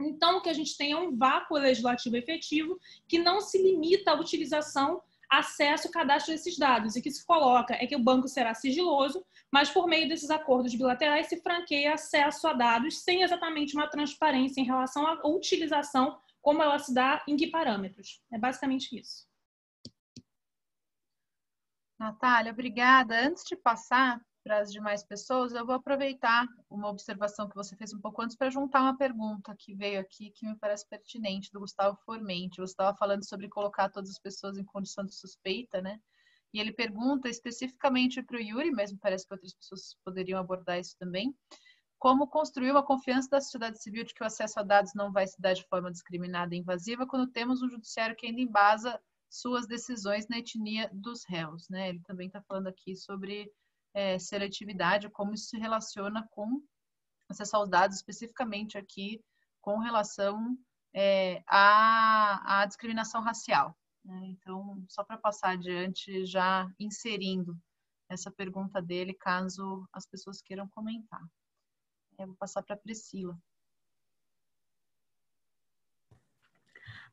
Então, o que a gente tem é um vácuo legislativo efetivo que não se limita à utilização, acesso e cadastro desses dados. E que se coloca é que o banco será sigiloso, mas por meio desses acordos bilaterais se franqueia acesso a dados sem exatamente uma transparência em relação à utilização, como ela se dá, em que parâmetros. É basicamente isso. Natália, obrigada. Antes de passar para as demais pessoas, eu vou aproveitar uma observação que você fez um pouco antes para juntar uma pergunta que veio aqui que me parece pertinente, do Gustavo Formente. Você estava falando sobre colocar todas as pessoas em condição de suspeita, né? E ele pergunta especificamente para o Yuri, mesmo parece que outras pessoas poderiam abordar isso também, como construir uma confiança da sociedade civil de que o acesso a dados não vai se dar de forma discriminada e invasiva quando temos um judiciário que ainda embasa suas decisões na etnia dos réus, né? Ele também está falando aqui sobre é, seletividade, como isso se relaciona com acesso aos dados, especificamente aqui com relação é, à, à, discriminação racial. Né? Então, só para passar adiante, já inserindo essa pergunta dele, caso as pessoas queiram comentar. Eu vou passar para a Priscila.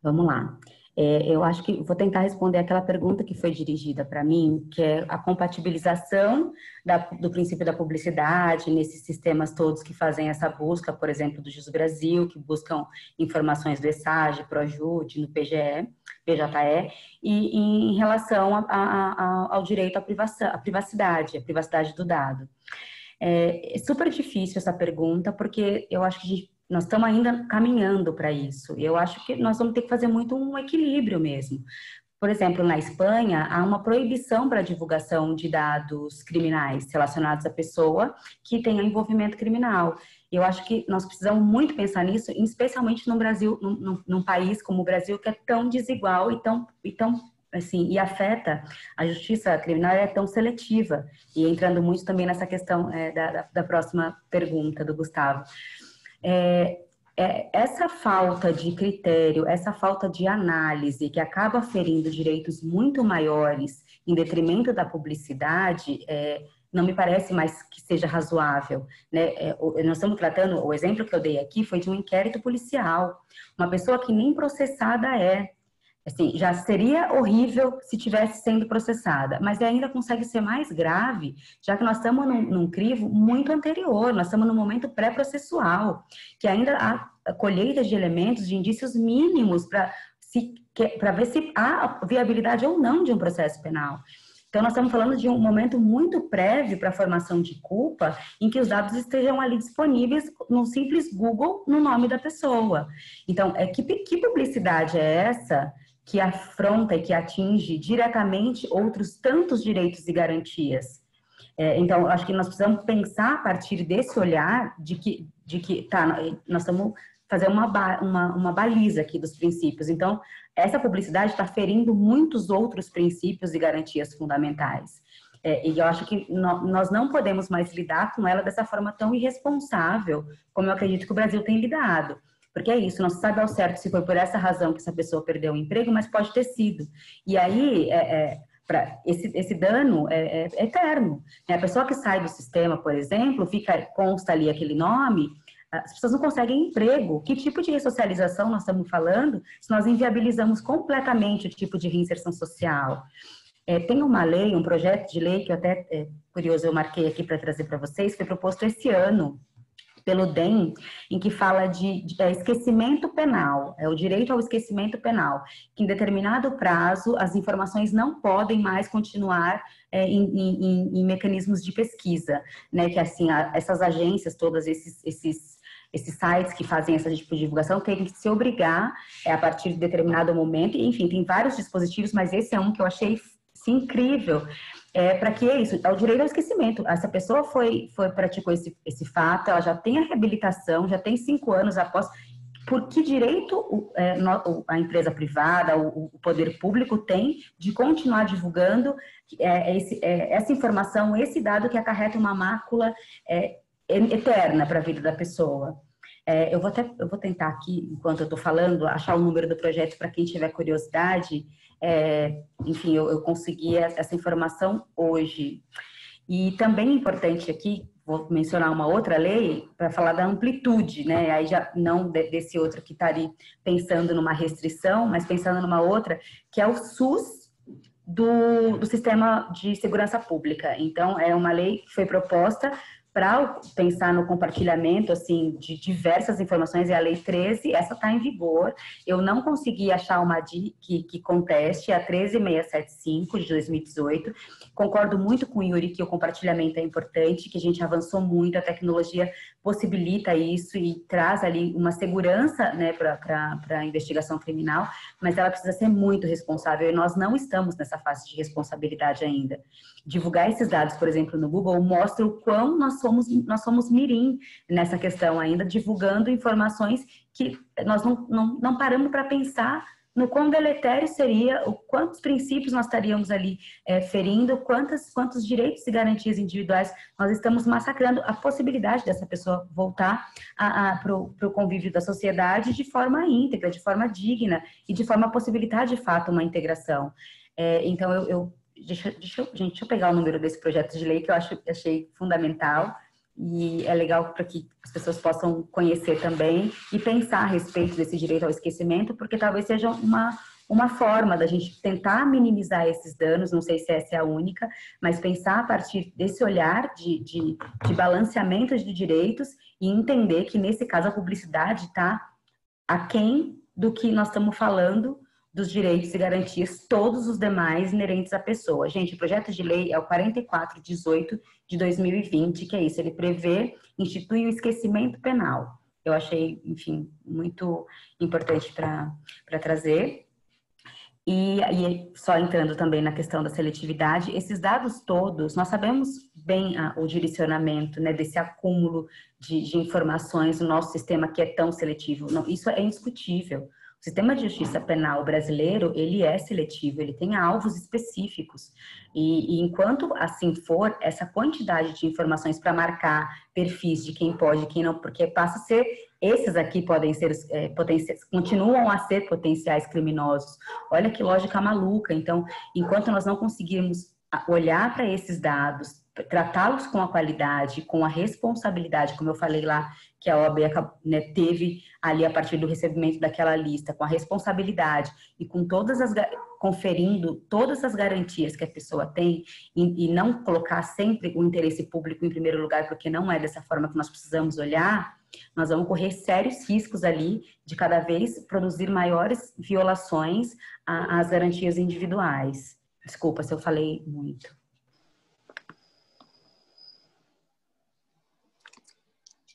Vamos lá. É, eu acho que vou tentar responder aquela pergunta que foi dirigida para mim, que é a compatibilização da, do princípio da publicidade nesses sistemas todos que fazem essa busca, por exemplo, do Jus Brasil, que buscam informações do ESAGE, ProJude, no PGE, PJE, e, em relação a, a, a, ao direito à privacidade, à privacidade do dado. É, é super difícil essa pergunta, porque eu acho que a gente nós estamos ainda caminhando para isso. E eu acho que nós vamos ter que fazer muito um equilíbrio mesmo. Por exemplo, na Espanha, há uma proibição para a divulgação de dados criminais relacionados à pessoa que tenha envolvimento criminal. E eu acho que nós precisamos muito pensar nisso, especialmente no Brasil, num, num país como o Brasil, que é tão desigual e tão, e tão assim, e afeta a justiça criminal é tão seletiva. E entrando muito também nessa questão é, da, da próxima pergunta do Gustavo. É, é, essa falta de critério, essa falta de análise que acaba ferindo direitos muito maiores em detrimento da publicidade, é, não me parece mais que seja razoável. Né? É, nós estamos tratando, o exemplo que eu dei aqui foi de um inquérito policial. Uma pessoa que nem processada é, Assim, já seria horrível se tivesse sendo processada, mas ainda consegue ser mais grave, já que nós estamos num, num crivo muito anterior, nós estamos no momento pré-processual, que ainda há colheita de elementos, de indícios mínimos para para ver se há viabilidade ou não de um processo penal. Então, nós estamos falando de um momento muito prévio para a formação de culpa, em que os dados estejam ali disponíveis no simples Google, no nome da pessoa. Então, é que, que publicidade é essa que afronta e que atinge diretamente outros tantos direitos e garantias. É, então, acho que nós precisamos pensar a partir desse olhar de que, de que tá, nós estamos fazendo uma, uma, uma baliza aqui dos princípios. Então, essa publicidade está ferindo muitos outros princípios e garantias fundamentais. É, e eu acho que no, nós não podemos mais lidar com ela dessa forma tão irresponsável como eu acredito que o Brasil tem lidado. Porque é isso, não se sabe ao certo se foi por essa razão que essa pessoa perdeu o emprego, mas pode ter sido. E aí, é, é, pra, esse, esse dano é, é, eterno. Né? A pessoa que sai do sistema, por exemplo, fica consta ali aquele nome, as pessoas não conseguem emprego. Que tipo de ressocialização nós estamos falando se nós inviabilizamos completamente o tipo de reinserção social? É, tem uma lei, um projeto de lei que eu até, é, curioso, eu marquei aqui para trazer para vocês, foi proposto esse ano, pelo DEM, em que fala de, de é, esquecimento penal, é o direito ao esquecimento penal, que em determinado prazo as informações não podem mais continuar é, em, em, em, mecanismos de pesquisa, né? Que assim, a, essas agências, todas esses, esses esses sites que fazem essa tipo de divulgação têm que se obrigar é, a partir de determinado momento, enfim, tem vários dispositivos, mas esse é um que eu achei incrível, é, para que é isso? É o direito ao esquecimento. Essa pessoa foi, foi praticou esse, esse fato, ela já tem a reabilitação, já tem cinco anos após. Por que direito é, a empresa privada, o, o, poder público tem de continuar divulgando é, esse, é, essa informação, esse dado que acarreta uma mácula é, eterna para a vida da pessoa? É, eu, vou até, eu vou tentar aqui, enquanto eu estou falando, achar o número do projeto para quem tiver curiosidade. É, enfim, eu, eu consegui essa informação hoje. E também importante aqui, vou mencionar uma outra lei para falar da amplitude, né? Aí já não desse outro que está ali pensando numa restrição, mas pensando numa outra, que é o SUS do, do sistema de segurança pública. Então, é uma lei que foi proposta para pensar no compartilhamento assim de diversas informações, e a Lei 13, essa está em vigor. Eu não consegui achar uma que, que conteste a 13675 de 2018. Concordo muito com o Yuri que o compartilhamento é importante, que a gente avançou muito, a tecnologia possibilita isso e traz ali uma segurança né, para a investigação criminal, mas ela precisa ser muito responsável e nós não estamos nessa fase de responsabilidade ainda. Divulgar esses dados, por exemplo, no Google, mostra o quão nós somos, nós somos mirim nessa questão ainda, divulgando informações que nós não, não, não paramos para pensar no quão deletério seria, o quantos princípios nós estaríamos ali é, ferindo, quantos, quantos direitos e garantias individuais nós estamos massacrando, a possibilidade dessa pessoa voltar para o convívio da sociedade de forma íntegra, de forma digna e de forma a possibilitar de fato uma integração. É, então, eu, eu deixa, deixa, gente, deixa eu pegar o número desse projeto de lei que eu acho, achei fundamental e é legal para que as pessoas possam conhecer também e pensar a respeito desse direito ao esquecimento, porque talvez seja uma, uma forma da gente tentar minimizar esses danos, não sei se essa é a única, mas pensar a partir desse olhar de, de, de balanceamento de direitos e entender que, nesse caso, a publicidade está aquém do que nós estamos falando dos direitos e garantias todos os demais inerentes à pessoa. Gente, o projeto de lei é o 4418 de 2020, que é isso, ele prevê, institui o esquecimento penal. Eu achei, enfim, muito importante para trazer. E, e, só entrando também na questão da seletividade, esses dados todos, nós sabemos bem a, o direcionamento né, desse acúmulo de, de, informações no nosso sistema que é tão seletivo. Não, isso é indiscutível. O sistema de justiça penal brasileiro, ele é seletivo, ele tem alvos específicos. E, e enquanto assim for, essa quantidade de informações para marcar perfis de quem pode quem não, porque passa a ser, esses aqui podem ser, é, potenciais, continuam a ser potenciais criminosos. Olha que lógica maluca. Então, enquanto nós não conseguirmos olhar para esses dados, tratá-los com a qualidade, com a responsabilidade, como eu falei lá, que a OAB né, teve ali a partir do recebimento daquela lista, com a responsabilidade e com todas as conferindo todas as garantias que a pessoa tem e, e não colocar sempre o interesse público em primeiro lugar, porque não é dessa forma que nós precisamos olhar, nós vamos correr sérios riscos ali de cada vez produzir maiores violações às garantias individuais. Desculpa se eu falei muito.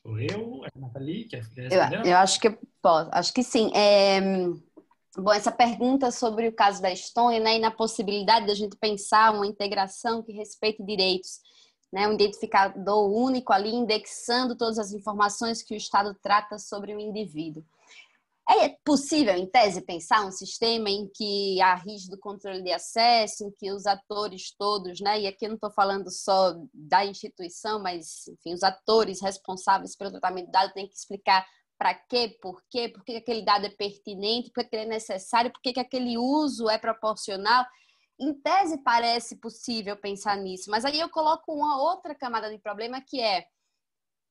Eu, a Nathalie, que é eu, eu acho que posso, acho que sim. É, bom, essa pergunta sobre o caso da Estônia, né, e na possibilidade da gente pensar uma integração que respeite direitos, né, um identificador único ali, indexando todas as informações que o Estado trata sobre o indivíduo. É possível, em tese, pensar um sistema em que há rígido controle de acesso, em que os atores todos, né, e aqui eu não estou falando só da instituição, mas, enfim, os atores responsáveis pelo tratamento do dado têm que explicar para quê, por quê, por que aquele dado é pertinente, por que ele é necessário, por que aquele uso é proporcional. Em tese, parece possível pensar nisso, mas aí eu coloco uma outra camada de problema que é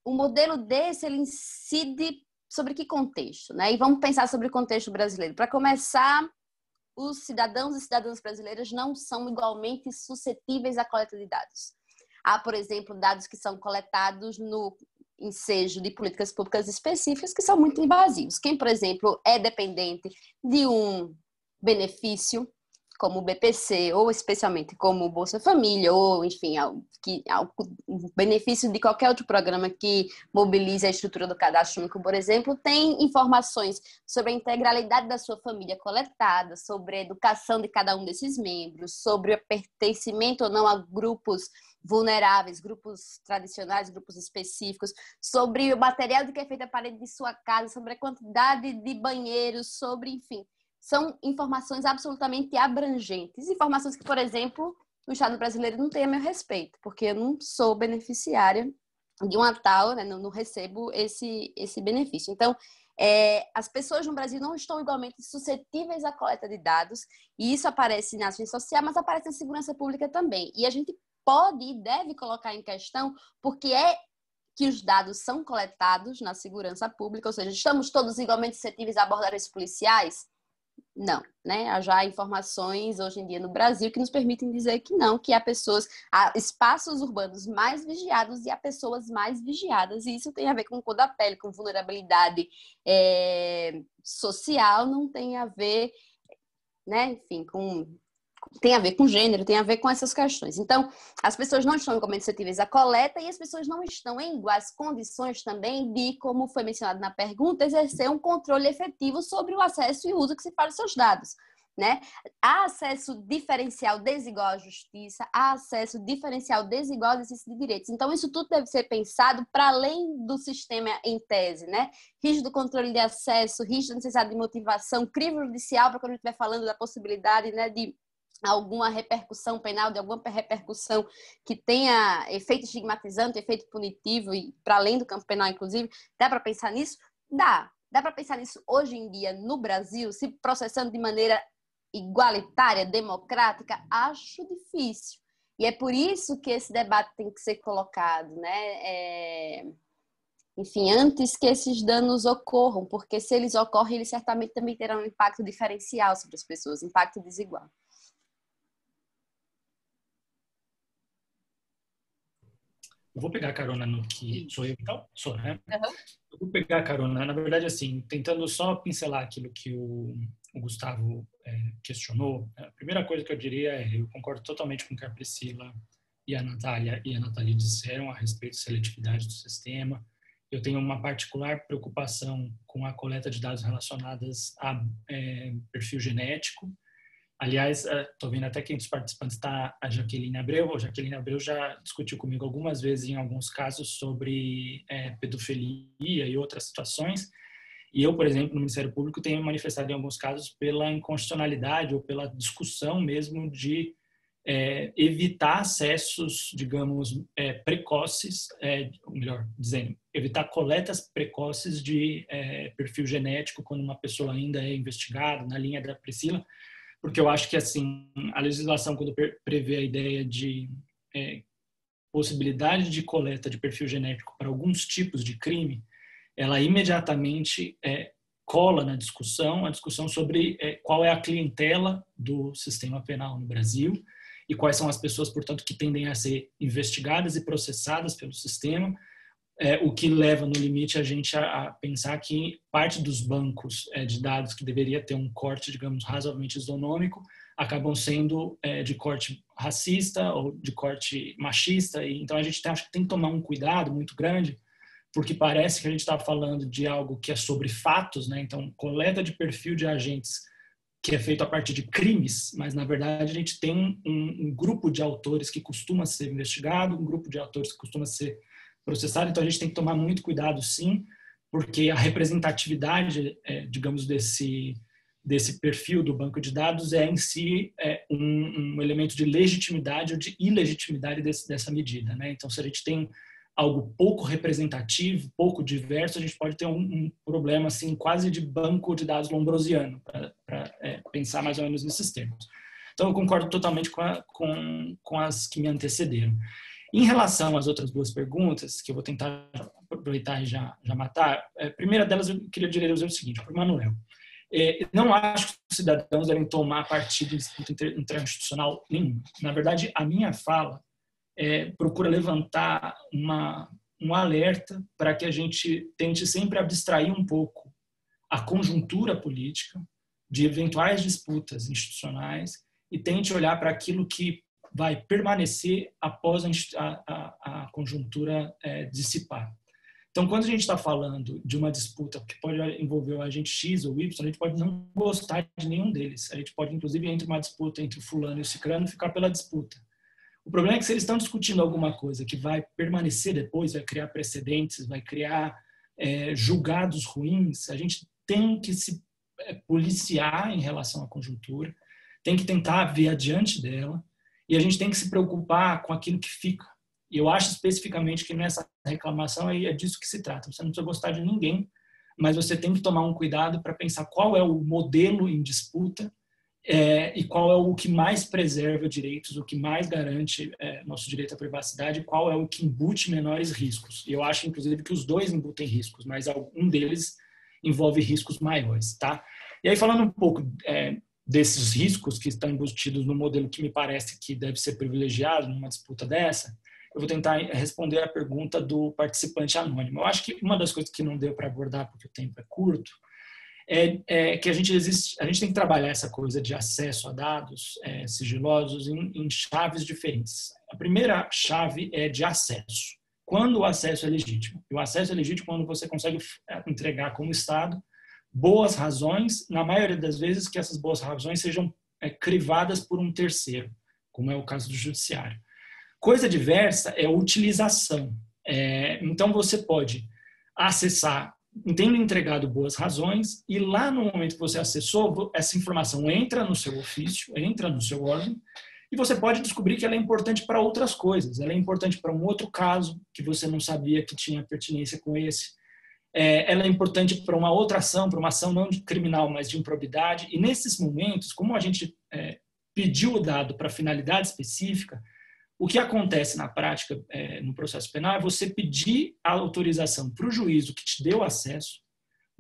o modelo desse ele incide sobre que contexto, né? E vamos pensar sobre o contexto brasileiro. Para começar, os cidadãos e cidadãs brasileiras não são igualmente suscetíveis à coleta de dados. Há, por exemplo, dados que são coletados no ensejo de políticas públicas específicas que são muito invasivos. Quem, por exemplo, é dependente de um benefício como o BPC, ou especialmente como Bolsa Família, ou enfim, que, o benefício de qualquer outro programa que mobilize a estrutura do cadastro único, por exemplo, tem informações sobre a integralidade da sua família coletada, sobre a educação de cada um desses membros, sobre o pertencimento ou não a grupos vulneráveis, grupos tradicionais, grupos específicos, sobre o material de que é feita a parede de sua casa, sobre a quantidade de banheiros, sobre, enfim, são informações absolutamente abrangentes. Informações que, por exemplo, o Estado brasileiro não tem a meu respeito, porque eu não sou beneficiária de uma tal, né, não, não, recebo esse, esse benefício. Então, é, as pessoas no Brasil não estão igualmente suscetíveis à coleta de dados, e isso aparece na ciência social, mas aparece na segurança pública também. E a gente pode e deve colocar em questão, porque é que os dados são coletados na segurança pública, ou seja, estamos todos igualmente suscetíveis a abordagens policiais? Não, né? Já há informações hoje em dia no Brasil que nos permitem dizer que não, que há pessoas, há espaços urbanos mais vigiados e há pessoas mais vigiadas, e isso tem a ver com cor da pele, com vulnerabilidade é, social, não tem a ver, né? Enfim, com tem a ver com gênero, tem a ver com essas questões. Então, as pessoas não estão igualmente suscetíveis à coleta e as pessoas não estão em iguais condições também de, como foi mencionado na pergunta, exercer um controle efetivo sobre o acesso e uso que se faz dos seus dados. Né? Há acesso diferencial desigual à justiça, há acesso diferencial desigual ao exercício de direitos. Então, isso tudo deve ser pensado para além do sistema em tese, né? Rígido controle de acesso, rígido necessidade de motivação, crivo judicial, para quando a gente estiver falando da possibilidade né, de alguma repercussão penal, de alguma repercussão que tenha efeito estigmatizante, efeito punitivo e para além do campo penal, inclusive, dá para pensar nisso? Dá. Dá para pensar nisso hoje em dia no Brasil, se processando de maneira igualitária, democrática? Acho difícil. E é por isso que esse debate tem que ser colocado, né? É... Enfim, antes que esses danos ocorram, porque se eles ocorrem, eles certamente também terão um impacto diferencial sobre as pessoas, impacto desigual. Eu vou pegar carona no que sou eu, então? Sou, né? Uhum. Eu vou pegar carona, na verdade, assim, tentando só pincelar aquilo que o, o Gustavo é, questionou. A primeira coisa que eu diria é, eu concordo totalmente com o que a Priscila e a Natália e a Natália disseram a respeito da seletividade do sistema. Eu tenho uma particular preocupação com a coleta de dados relacionados a é, perfil genético, Aliás, estou é, vendo até que entre os participantes está a Jaqueline Abreu. A Jaqueline Abreu já discutiu comigo algumas vezes, em alguns casos, sobre é, pedofilia e outras situações. E eu, por exemplo, no Ministério Público, tenho manifestado em alguns casos pela inconstitucionalidade ou pela discussão mesmo de é, evitar acessos, digamos, é, precoces, é, ou melhor dizendo, evitar coletas precoces de é, perfil genético quando uma pessoa ainda é investigada, na linha da Priscila, porque eu acho que assim a legislação quando prevê a ideia de é, possibilidade de coleta de perfil genético para alguns tipos de crime, ela imediatamente é, cola na discussão a discussão sobre é, qual é a clientela do sistema penal no Brasil e quais são as pessoas, portanto, que tendem a ser investigadas e processadas pelo sistema é, o que leva no limite a gente a, a pensar que parte dos bancos é, de dados que deveria ter um corte, digamos, razoavelmente isonômico, acabam sendo é, de corte racista ou de corte machista. E, então a gente tem, acho que tem que tomar um cuidado muito grande, porque parece que a gente está falando de algo que é sobre fatos, né? Então, coleta de perfil de agentes que é feito a partir de crimes, mas na verdade a gente tem um, um grupo de autores que costuma ser investigado, um grupo de autores que costuma ser processado. Então a gente tem que tomar muito cuidado, sim, porque a representatividade, é, digamos, desse desse perfil do banco de dados é em si é, um, um, elemento de legitimidade ou de ilegitimidade desse, dessa medida, né? Então se a gente tem algo pouco representativo, pouco diverso, a gente pode ter um, um problema assim quase de banco de dados lombrosiano para é, pensar mais ou menos nesses termos. Então eu concordo totalmente com, a, com, com as que me antecederam. Em relação às outras duas perguntas, que eu vou tentar aproveitar e já, já matar, a é, primeira delas eu queria dizer o seguinte, para o Manuel. É, não acho que os cidadãos devem tomar partido de disputa interinstitucional nenhum. Na verdade, a minha fala é, procura levantar uma, um alerta para que a gente tente sempre abstrair um pouco a conjuntura política de eventuais disputas institucionais e tente olhar para aquilo que vai permanecer após a, a, a conjuntura é, dissipar. Então, quando a gente está falando de uma disputa que pode envolver o agente X ou Y, a gente pode não gostar de nenhum deles. A gente pode, inclusive, entre uma disputa entre o fulano e o ciclano, ficar pela disputa. O problema é que se eles estão discutindo alguma coisa que vai permanecer depois, vai criar precedentes, vai criar é, julgados ruins, a gente tem que se é, policiar em relação à conjuntura, tem que tentar ver adiante dela, e a gente tem que se preocupar com aquilo que fica. E eu acho especificamente que nessa reclamação é disso que se trata. Você não precisa gostar de ninguém, mas você tem que tomar um cuidado para pensar qual é o modelo em disputa é, e qual é o que mais preserva direitos, o que mais garante é, nosso direito à privacidade, qual é o que embute menores riscos. E eu acho, inclusive, que os dois embutem riscos, mas um deles envolve riscos maiores, tá? E aí, falando um pouco é, desses riscos que estão embutidos no modelo que me parece que deve ser privilegiado numa disputa dessa, eu vou tentar responder a pergunta do participante anônimo. Eu acho que uma das coisas que não deu para abordar porque o tempo é curto é, é, que a gente existe, a gente tem que trabalhar essa coisa de acesso a dados é, sigilosos em, em chaves diferentes. A primeira chave é de acesso. Quando o acesso é legítimo? o acesso é legítimo quando você consegue entregar como Estado boas razões, na maioria das vezes que essas boas razões sejam é, crivadas por um terceiro, como é o caso do judiciário. Coisa diversa é a utilização. É, então, você pode acessar, tendo entregado boas razões, e lá no momento que você acessou, essa informação entra no seu ofício, entra no seu órgão, e você pode descobrir que ela é importante para outras coisas. Ela é importante para um outro caso que você não sabia que tinha pertinência com esse. É, ela é importante para uma outra ação, para uma ação não criminal, mas de improbidade. E nesses momentos, como a gente é, pediu o dado para finalidade específica, o que acontece na prática é, no processo penal é você pedir a autorização para o juízo que te deu acesso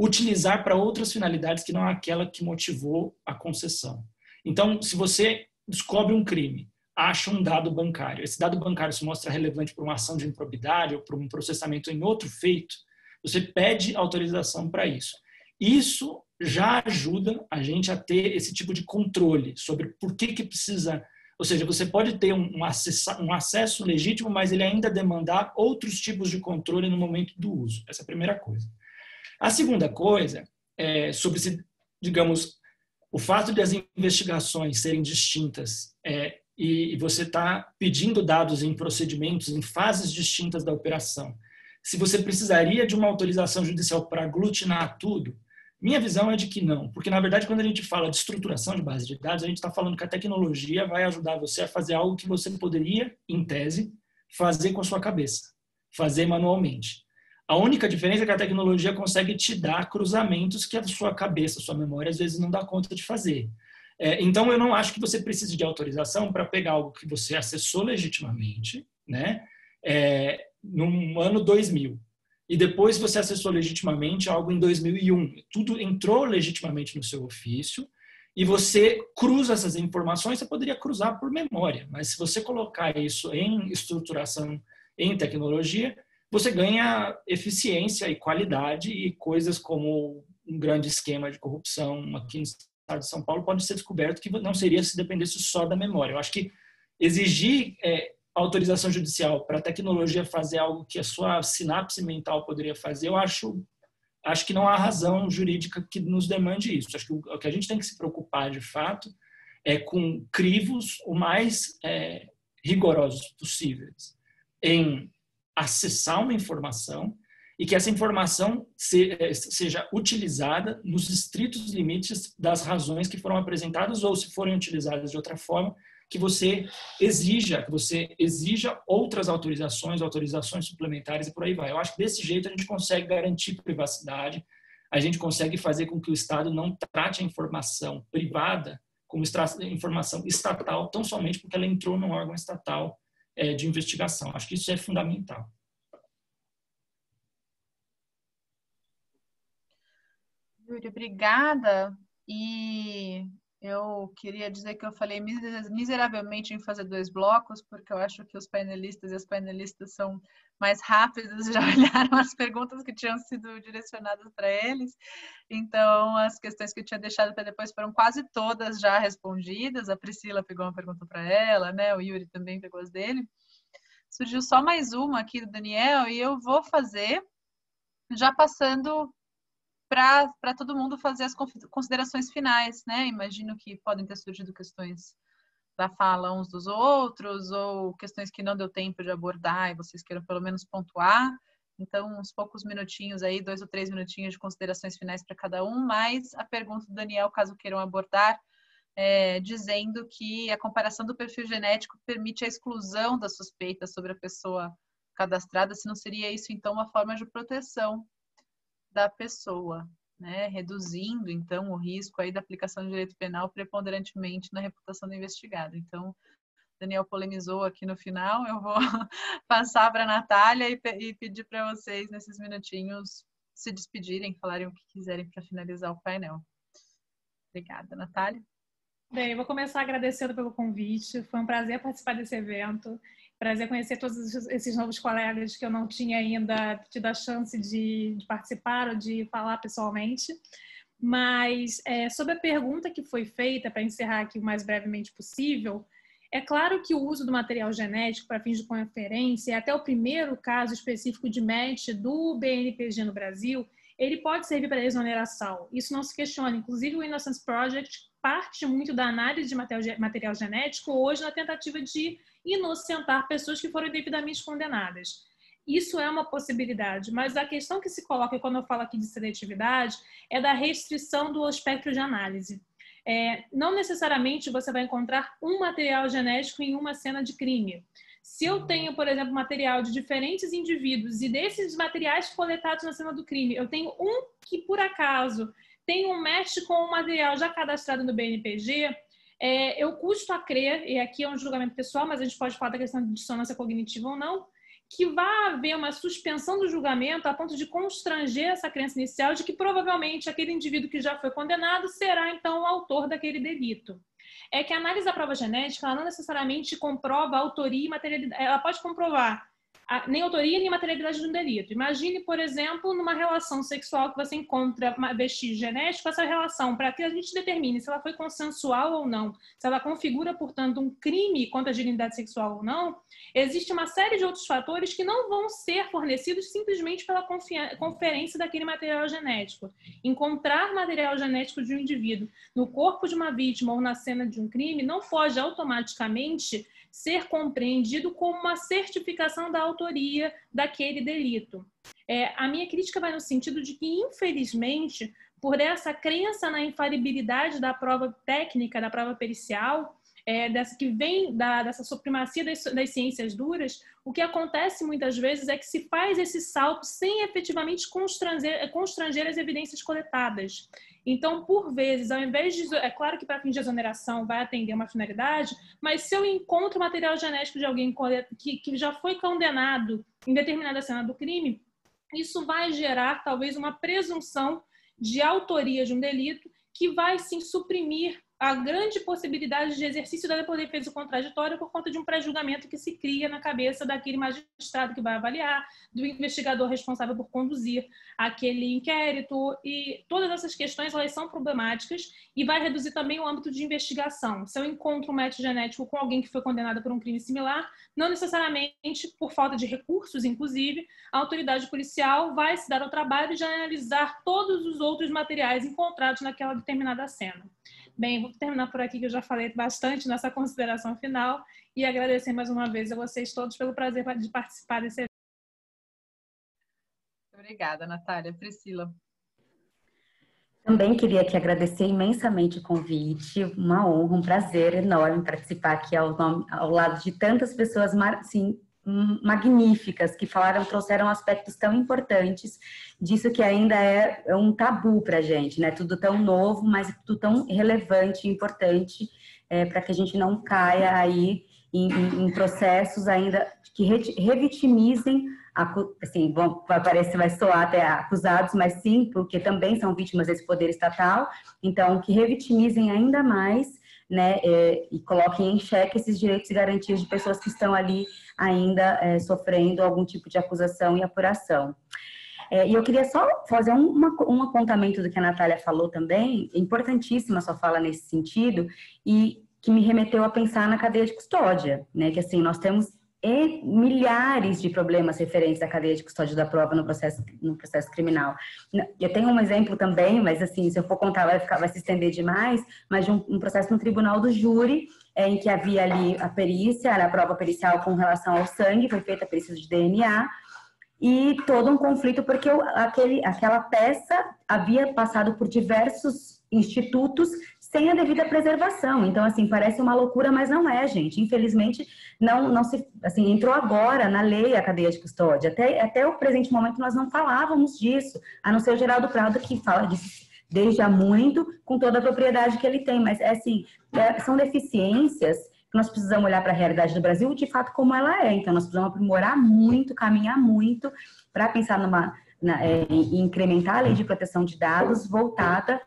utilizar para outras finalidades que não é aquela que motivou a concessão. Então, se você descobre um crime, acha um dado bancário, esse dado bancário se mostra relevante para uma ação de improbidade ou para um processamento em outro feito, você pede autorização para isso. Isso já ajuda a gente a ter esse tipo de controle sobre por que, que precisa ou seja, você pode ter um, um, acesso, um acesso legítimo, mas ele ainda demandar outros tipos de controle no momento do uso. Essa é a primeira coisa. A segunda coisa é sobre, se, digamos, o fato de as investigações serem distintas é, e, e você está pedindo dados em procedimentos, em fases distintas da operação. Se você precisaria de uma autorização judicial para aglutinar tudo, minha visão é de que não, porque na verdade quando a gente fala de estruturação de base de dados, a gente está falando que a tecnologia vai ajudar você a fazer algo que você poderia, em tese, fazer com a sua cabeça, fazer manualmente. A única diferença é que a tecnologia consegue te dar cruzamentos que a sua cabeça, a sua memória, às vezes não dá conta de fazer. É, então, eu não acho que você precise de autorização para pegar algo que você acessou legitimamente, né, é, no ano 2000 e depois você acessou legitimamente algo em 2001. Tudo entrou legitimamente no seu ofício e você cruza essas informações, você poderia cruzar por memória, mas se você colocar isso em estruturação, em tecnologia, você ganha eficiência e qualidade e coisas como um grande esquema de corrupção aqui no estado de São Paulo pode ser descoberto que não seria se dependesse só da memória. Eu acho que exigir é, autorização judicial para a tecnologia fazer algo que a sua sinapse mental poderia fazer, eu acho acho que não há razão jurídica que nos demande isso. Acho que o que a gente tem que se preocupar de fato é com crivos o mais é, rigorosos possíveis em acessar uma informação e que essa informação se, é, seja utilizada nos estritos limites das razões que foram apresentadas ou se forem utilizadas de outra forma que você exija, que você exija outras autorizações, autorizações suplementares e por aí vai. Eu acho que desse jeito a gente consegue garantir privacidade, a gente consegue fazer com que o Estado não trate a informação privada como informação estatal, tão somente porque ela entrou num órgão estatal é, de investigação. Acho que isso é fundamental. Yuri, obrigada. E eu queria dizer que eu falei miseravelmente em fazer dois blocos, porque eu acho que os painelistas e as painelistas são mais rápidos, <laughs> já olharam as perguntas que tinham sido direcionadas para eles. Então, as questões que eu tinha deixado para depois foram quase todas já respondidas. A Priscila pegou uma pergunta para ela, né? O Yuri também pegou as dele. Surgiu só mais uma aqui do Daniel e eu vou fazer já passando para todo mundo fazer as considerações finais, né? Imagino que podem ter surgido questões da fala uns dos outros, ou questões que não deu tempo de abordar e vocês queiram pelo menos pontuar. Então, uns poucos minutinhos aí, dois ou três minutinhos de considerações finais para cada um, mais a pergunta do Daniel, caso queiram abordar, é, dizendo que a comparação do perfil genético permite a exclusão da suspeita sobre a pessoa cadastrada, se não seria isso, então, uma forma de proteção da pessoa, né? reduzindo então o risco aí da aplicação de direito penal preponderantemente na reputação do investigado. Então, Daniel polemizou aqui no final, eu vou <laughs> passar para a Natália e, e pedir para vocês, nesses minutinhos, se despedirem, falarem o que quiserem para finalizar o painel. Obrigada, Natália. Bem, vou começar agradecendo pelo convite. Foi um prazer participar desse evento. Prazer conhecer todos esses novos colegas que eu não tinha ainda tido a chance de, de participar ou de falar pessoalmente. Mas é, sobre a pergunta que foi feita, para encerrar aqui o mais brevemente possível, é claro que o uso do material genético para fins de conferência, até o primeiro caso específico de match do BNPG no Brasil, ele pode servir para exoneração. Isso não se questiona. Inclusive, o Innocence Project parte muito da análise de material genético hoje na tentativa de inocentar pessoas que foram devidamente condenadas. Isso é uma possibilidade, mas a questão que se coloca quando eu falo aqui de seletividade é da restrição do espectro de análise. É, não necessariamente você vai encontrar um material genético em uma cena de crime. Se eu tenho, por exemplo, material de diferentes indivíduos e desses materiais coletados na cena do crime, eu tenho um que por acaso tem um match com um material já cadastrado no BNPG, é, eu custo a crer, e aqui é um julgamento pessoal, mas a gente pode falar da questão de dissonância cognitiva ou não, que vai haver uma suspensão do julgamento a ponto de constranger essa crença inicial de que provavelmente aquele indivíduo que já foi condenado será então o autor daquele delito. É que a análise da prova genética ela não necessariamente comprova a autoria e materialidade, ela pode comprovar nem autoria nem materialidade de um delito. Imagine, por exemplo, numa relação sexual que você encontra vestígio genético, essa relação, para que a gente determine se ela foi consensual ou não, se ela configura, portanto, um crime contra a dignidade sexual ou não, existe uma série de outros fatores que não vão ser fornecidos simplesmente pela conferência daquele material genético. Encontrar material genético de um indivíduo no corpo de uma vítima ou na cena de um crime não pode automaticamente ser compreendido como uma certificação da autoria daquele delito. É, a minha crítica vai no sentido de que, infelizmente, por essa crença na infalibilidade da prova técnica, da prova pericial, é, dessa que vem da, dessa supremacia das, das, ciências duras, o que acontece muitas vezes é que se faz esse salto sem efetivamente constranger, constranger as evidências coletadas. Então, por vezes, ao invés de. É claro que para fim de exoneração vai atender uma finalidade, mas se eu encontro material genético de alguém que, que já foi condenado em determinada cena do crime, isso vai gerar talvez uma presunção de autoria de um delito que vai sim suprimir a grande possibilidade de exercício da defesa contraditória por conta de um pré-julgamento que se cria na cabeça daquele magistrado que vai avaliar, do investigador responsável por conduzir aquele inquérito e todas essas questões elas são problemáticas e vai reduzir também o âmbito de investigação. Se eu encontro um match genético com alguém que foi condenado por um crime similar, não necessariamente por falta de recursos, inclusive, a autoridade policial vai se dar ao trabalho de analisar todos os outros materiais encontrados naquela determinada cena. Bem, vou terminar por aqui, que eu já falei bastante nessa consideração final, e agradecer mais uma vez a vocês todos pelo prazer de participar desse evento. Obrigada, Natália. Priscila. Também queria aqui agradecer imensamente o convite, uma honra, um prazer enorme participar aqui ao, ao lado de tantas pessoas assim, magníficas que falaram, trouxeram aspectos tão importantes disso que ainda é, é um tabu para a gente, né? Tudo tão novo, mas tudo tão relevante e importante é, para que a gente não caia aí em, em, em processos ainda que re, revitimizem, assim, vão, vai parecer, vai soar até acusados, mas sim, porque também são vítimas desse poder estatal, então que revitimizem ainda mais né, é, e coloquem em xeque esses direitos e garantias de pessoas que estão ali ainda é, sofrendo algum tipo de acusação e apuração. É, e eu queria só fazer um, um apontamento do que a Natália falou também, importantíssima sua fala nesse sentido, e que me remeteu a pensar na cadeia de custódia, né, que assim, nós temos e milhares de problemas referentes à cadeia de custódia da prova no processo, no processo criminal. Eu tenho um exemplo também, mas assim, se eu for contar vai, ficar, vai se estender demais, mas de um, um processo no tribunal do júri, é, em que havia ali a perícia, a prova pericial com relação ao sangue, foi feita a perícia de DNA, e todo um conflito porque aquele, aquela peça havia passado por diversos institutos sem a devida preservação. Então, assim, parece uma loucura, mas não é, gente. Infelizmente, não, não se, assim, entrou agora na lei a cadeia de custódia. Até, até o presente momento nós não falávamos disso, a não ser o Geraldo Prado que fala disso desde há muito, com toda a propriedade que ele tem. Mas, é assim, é, são deficiências que nós precisamos olhar para a realidade do Brasil de fato como ela é. Então, nós precisamos aprimorar muito, caminhar muito para pensar numa na, é, incrementar a lei de proteção de dados voltada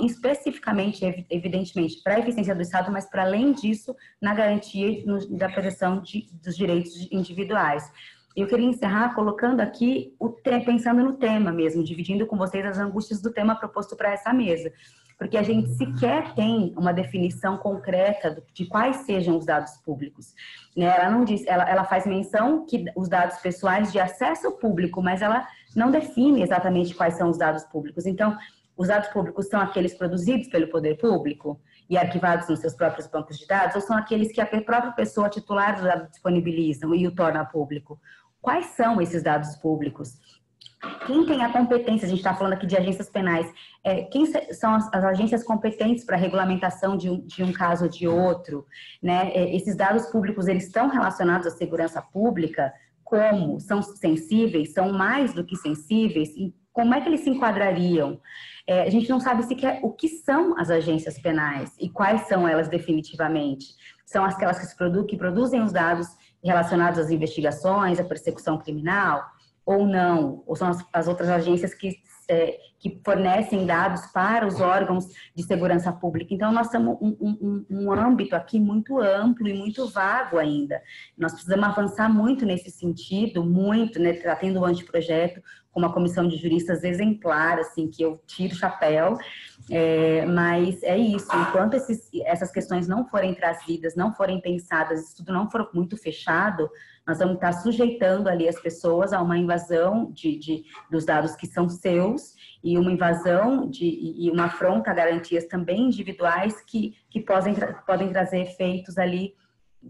especificamente, evidentemente, para a eficiência do Estado, mas para além disso, na garantia no, da proteção de, dos direitos individuais. Eu queria encerrar colocando aqui, o, pensando no tema mesmo, dividindo com vocês as angústias do tema proposto para essa mesa porque a gente sequer tem uma definição concreta de quais sejam os dados públicos. Né? Ela não diz, ela, ela faz menção que os dados pessoais de acesso público, mas ela não define exatamente quais são os dados públicos. Então, os dados públicos são aqueles produzidos pelo poder público e arquivados nos seus próprios bancos de dados, ou são aqueles que a própria pessoa titular do dado disponibilizam e o torna público? Quais são esses dados públicos? Quem tem a competência, a gente está falando aqui de agências penais, é, quem são as, as agências competentes para a regulamentação de um, de um caso ou de outro? Né? É, esses dados públicos, eles estão relacionados à segurança pública? Como? São sensíveis? São mais do que sensíveis? E como é que eles se enquadrariam? É, a gente não sabe sequer o que são as agências penais e quais são elas definitivamente. São aquelas que, produ que produzem os dados relacionados às investigações, à persecução criminal? ou não, ou são as, as outras agências que, é, que fornecem dados para os órgãos de segurança pública. Então, nós temos um, um, um âmbito aqui muito amplo e muito vago ainda. Nós precisamos avançar muito nesse sentido, muito, né, tratando o anteprojeto com uma comissão de juristas exemplar, assim, que eu tiro o chapéu, é, mas é isso, enquanto esses, essas questões não forem trazidas, não forem pensadas, isso tudo não for muito fechado, nós vamos estar sujeitando ali as pessoas a uma invasão de, de dos dados que são seus e uma invasão de, e uma afronta a garantias também individuais que, que podem, podem trazer efeitos ali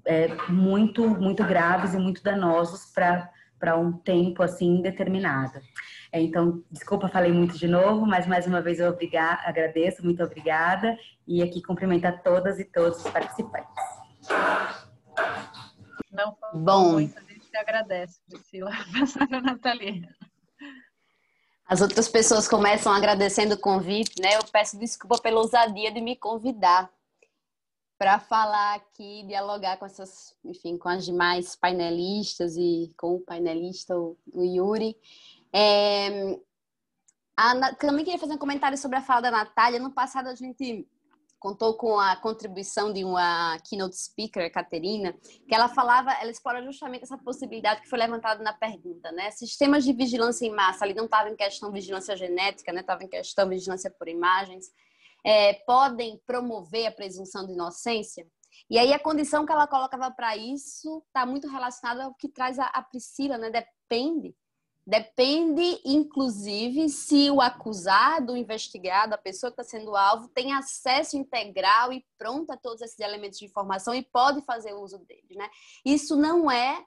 é, muito, muito graves e muito danosos para um tempo assim determinado. É, então, desculpa, falei muito de novo, mas mais uma vez eu obrigar, agradeço, muito obrigada, e aqui cumprimentar todas e todos os participantes. Não Bom. muito, a gente agradece, Priscila, <laughs> professora Nathalie. As outras pessoas começam agradecendo o convite, né? Eu peço desculpa pela ousadia de me convidar para falar aqui, dialogar com essas, enfim, com as demais painelistas e com o painelista, o, Yuri. É, a, também queria fazer um comentário sobre a fala da Natália. No passado a gente contou com a contribuição de uma keynote speaker, Caterina, que ela falava, ela explora justamente essa possibilidade que foi levantada na pergunta, né? Sistemas de vigilância em massa, ali não estava em questão vigilância genética, né? Estava em questão vigilância por imagens, é, podem promover a presunção de inocência? E aí a condição que ela colocava para isso está muito relacionada ao que traz a, a Priscila, né? Depende Depende, inclusive, se o acusado, o investigado, a pessoa que está sendo alvo, tem acesso integral e pronto a todos esses elementos de informação e pode fazer uso deles. Né? Isso não é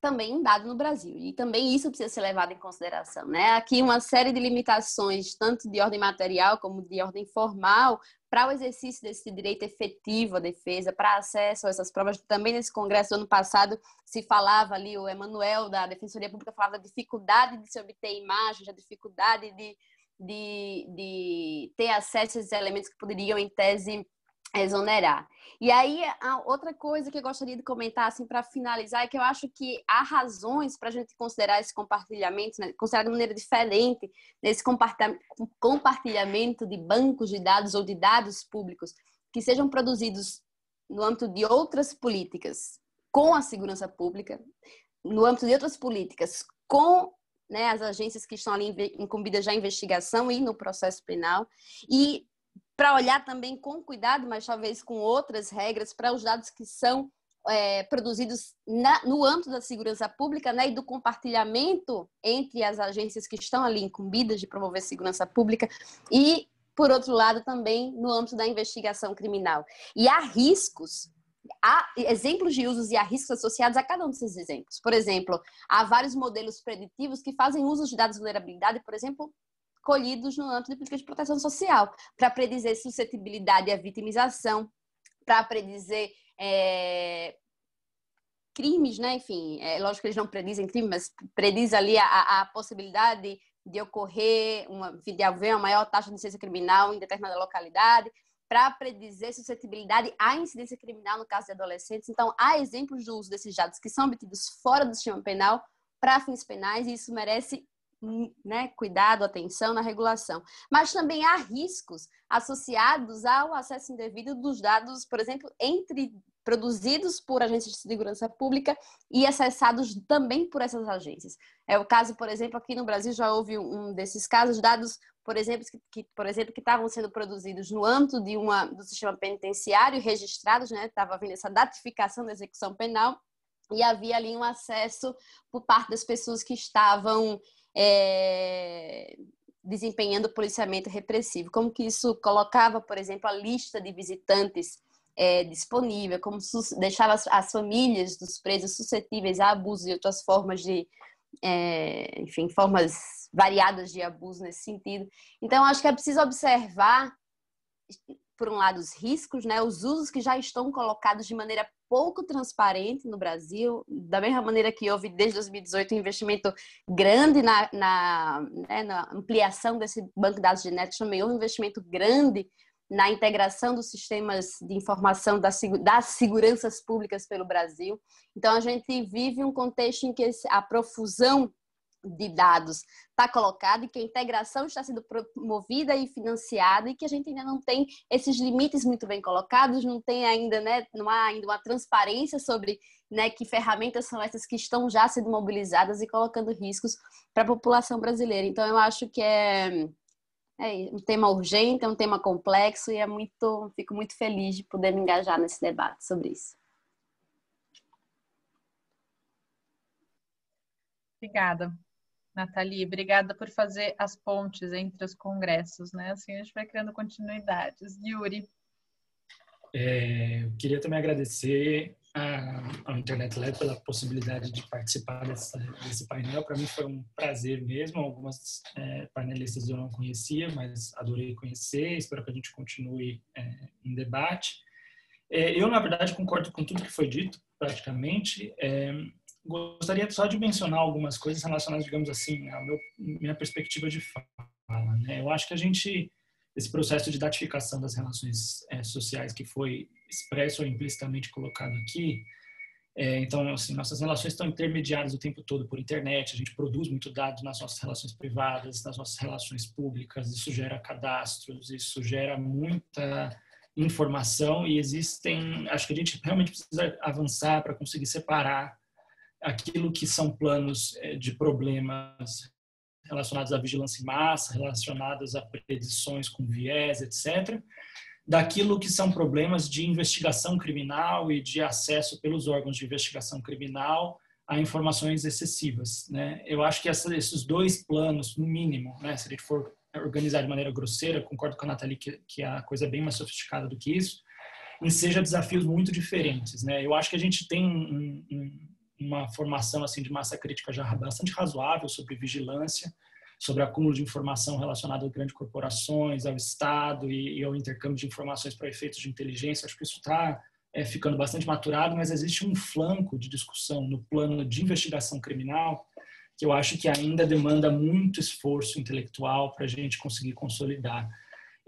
também dado no Brasil. E também isso precisa ser levado em consideração. Né? Aqui uma série de limitações, tanto de ordem material como de ordem formal, para o exercício desse direito efetivo à defesa, para acesso a essas provas. Também nesse congresso do ano passado se falava ali, o Emanuel da Defensoria Pública falava da dificuldade de se obter imagens, a dificuldade de, de, de ter acesso a esses elementos que poderiam, em tese, exonerar. E aí, outra coisa que eu gostaria de comentar, assim, para finalizar, é que eu acho que há razões para a gente considerar esse compartilhamento, né, considerar de maneira diferente, nesse compartilhamento de bancos de dados ou de dados públicos que sejam produzidos no âmbito de outras políticas com a segurança pública, no âmbito de outras políticas com né, as agências que estão ali incumbidas em investigação e no processo penal, e para olhar também com cuidado, mas talvez com outras regras, para os dados que são é, produzidos na, no âmbito da segurança pública né, e do compartilhamento entre as agências que estão ali incumbidas de promover segurança pública e, por outro lado, também no âmbito da investigação criminal. E há riscos há exemplos de usos e há riscos associados a cada um desses exemplos. Por exemplo, há vários modelos preditivos que fazem uso de dados de vulnerabilidade, por exemplo, colhidos no âmbito de políticas de proteção social, para predizer suscetibilidade à vitimização, para predizer é, crimes, né? Enfim, é lógico que eles não predizem crime, mas prediz ali a, a possibilidade de ocorrer, uma, de haver uma maior taxa de incidência criminal em determinada localidade, para predizer suscetibilidade à incidência criminal no caso de adolescentes. Então, há exemplos do uso desses dados que são obtidos fora do sistema penal para fins penais e isso merece né, cuidado, atenção na regulação. Mas também há riscos associados ao acesso indevido dos dados, por exemplo, entre produzidos por agências de segurança pública e acessados também por essas agências. É o caso, por exemplo, aqui no Brasil já houve um desses casos, dados, por exemplo, que, por exemplo, que estavam sendo produzidos no âmbito de uma do sistema penitenciário, registrados, né? Estava havendo essa datificação da execução penal e havia ali um acesso por parte das pessoas que estavam é, desempenhando policiamento repressivo. Como que isso colocava, por exemplo, a lista de visitantes é, disponível, como deixava as, as, famílias dos presos suscetíveis a abuso e outras formas de, é, enfim, formas variadas de abuso nesse sentido. Então, acho que é preciso observar, por um lado, os riscos, né, os usos que já estão colocados de maneira pouco transparente no Brasil, da mesma maneira que houve desde 2018 um investimento grande na, na, né, na ampliação desse banco de dados genéticos, também houve um investimento grande na integração dos sistemas de informação das, das seguranças públicas pelo Brasil. Então, a gente vive um contexto em que a profusão de dados está colocada e que a integração está sendo promovida e financiada e que a gente ainda não tem esses limites muito bem colocados, não tem ainda, né, não há ainda uma transparência sobre né, que ferramentas são essas que estão já sendo mobilizadas e colocando riscos para a população brasileira. Então, eu acho que é é um tema urgente, é um tema complexo e é muito, fico muito feliz de poder me engajar nesse debate sobre isso. Obrigada, Nathalie. Obrigada por fazer as pontes entre os congressos, né? Assim a gente vai criando continuidades. Yuri. É, eu queria também agradecer ao Internet Lab pela possibilidade de participar dessa, desse painel. Para mim foi um prazer mesmo. Algumas é, panelistas eu não conhecia, mas adorei conhecer. Espero que a gente continue é, em debate. É, eu, na verdade, concordo com tudo que foi dito, praticamente. Gostaria só de mencionar algumas coisas relacionadas, digamos assim, à meu, minha perspectiva de fala. Né? Eu acho que a gente esse processo de datificação das relações é, sociais que foi expresso ou implicitamente colocado aqui. É, então, assim, nossas relações estão intermediadas o tempo todo por internet, a gente produz muito dado nas nossas relações privadas, nas nossas relações públicas, isso gera cadastros, isso gera muita informação e existem, acho que a gente realmente precisa avançar para conseguir separar aquilo que são planos é, de problemas relacionados à vigilância em massa, relacionados a predições com viés, etc., daquilo que são problemas de investigação criminal e de acesso pelos órgãos de investigação criminal a informações excessivas. Né? Eu acho que essa, esses dois planos, no mínimo, né, se a gente for organizar de maneira grosseira, concordo com a Nathalie que, que a coisa é bem mais sofisticada do que isso, seja desafios muito diferentes. Né? Eu acho que a gente tem um, um, uma formação assim de massa crítica já bastante razoável sobre vigilância, sobre acúmulo de informação relacionada a grandes corporações, ao Estado e, e ao intercâmbio de informações para efeitos de inteligência. Acho que isso está é, ficando bastante maturado, mas existe um flanco de discussão no plano de investigação criminal que eu acho que ainda demanda muito esforço intelectual para a gente conseguir consolidar.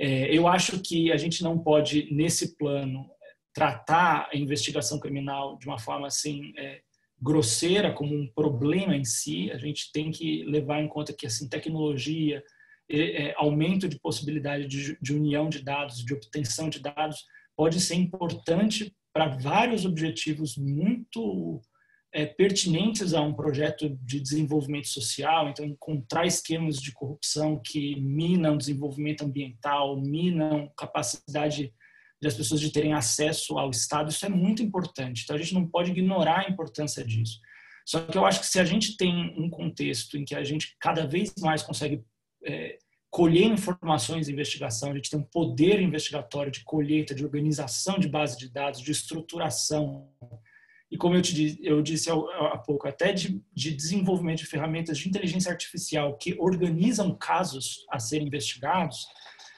É, eu acho que a gente não pode, nesse plano, tratar a investigação criminal de uma forma assim é, grosseira como um problema em si, a gente tem que levar em conta que assim tecnologia, é, aumento de possibilidade de, de união de dados, de obtenção de dados, pode ser importante para vários objetivos muito é, pertinentes a um projeto de desenvolvimento social, então encontrar esquemas de corrupção que minam desenvolvimento ambiental, minam capacidade das pessoas de terem acesso ao Estado, isso é muito importante. Então a gente não pode ignorar a importância disso. Só que eu acho que se a gente tem um contexto em que a gente cada vez mais consegue é, colher informações de investigação, a gente tem um poder investigatório de colheita, de organização de base de dados, de estruturação, e como eu, te, eu disse há pouco, até de, de desenvolvimento de ferramentas de inteligência artificial que organizam casos a serem investigados,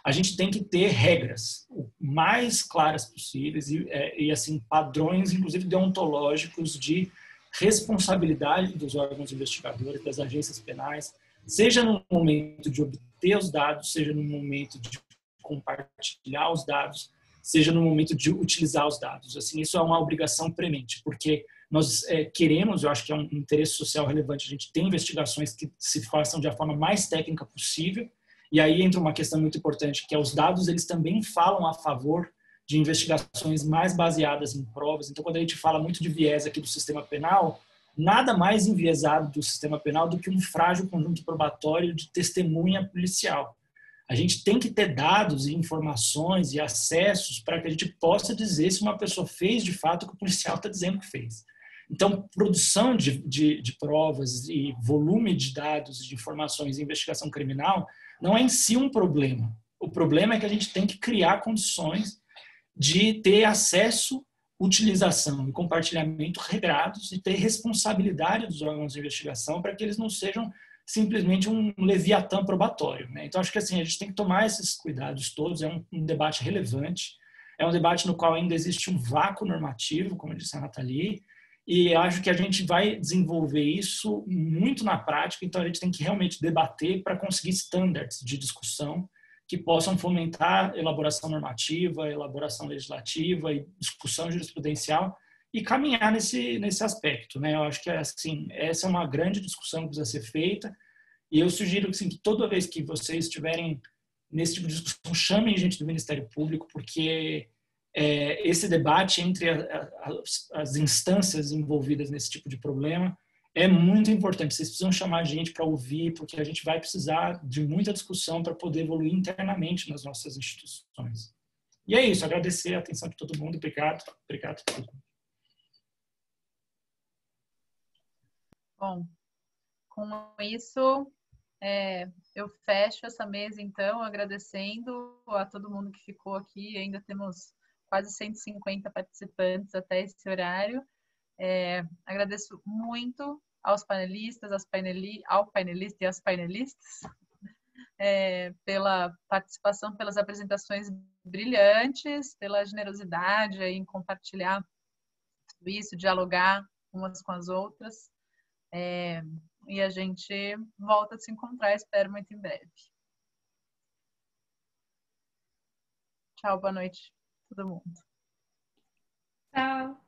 a gente tem que ter regras o mais claras possíveis e, é, e assim padrões, inclusive deontológicos de responsabilidade dos órgãos investigadores, das agências penais, seja no momento de obter os dados, seja no momento de compartilhar os dados, seja no momento de utilizar os dados. Assim, isso é uma obrigação premente, porque nós é, queremos, eu acho que é um interesse social relevante, a gente tem investigações que se façam de a forma mais técnica possível, e aí entra uma questão muito importante, que é os dados, eles também falam a favor de investigações mais baseadas em provas. Então, quando a gente fala muito de viés aqui do sistema penal, nada mais enviesado do sistema penal do que um frágil conjunto probatório de testemunha policial. A gente tem que ter dados e informações e acessos para que a gente possa dizer se uma pessoa fez de fato o que o policial está dizendo que fez. Então, produção de, de, de provas e volume de dados, de informações e investigação criminal não é em si um problema. O problema é que a gente tem que criar condições de ter acesso, utilização e compartilhamento regrados e ter responsabilidade dos órgãos de investigação para que eles não sejam simplesmente um leviatã probatório. Né? Então, acho que assim, a gente tem que tomar esses cuidados todos, é um, um, debate relevante, é um debate no qual ainda existe um vácuo normativo, como disse a Nathalie, e acho que a gente vai desenvolver isso muito na prática, então a gente tem que realmente debater para conseguir standards de discussão que possam fomentar elaboração normativa, elaboração legislativa e discussão jurisprudencial e caminhar nesse nesse aspecto, né? Eu acho que assim essa é uma grande discussão que precisa ser feita e eu sugiro assim, que toda vez que vocês estiverem nesse tipo de discussão chamem gente do Ministério Público porque é, esse debate entre a, a, as, as instâncias envolvidas nesse tipo de problema é muito importante. Vocês precisam chamar a gente para ouvir, porque a gente vai precisar de muita discussão para poder evoluir internamente nas nossas instituições. E é isso. Agradecer a atenção de todo mundo. Obrigado. Obrigado. Bom, com isso, é, eu fecho essa mesa, então, agradecendo a todo mundo que ficou aqui. Ainda temos quase 150 participantes até esse horário. É, agradeço muito aos panelistas, às paineli, ao painelista e às painelistas é, pela participação, pelas apresentações brilhantes, pela generosidade em compartilhar tudo isso, dialogar umas com as outras. É, e a gente volta a se encontrar, espero muito em breve. Tchau, boa noite, todo mundo. Tchau.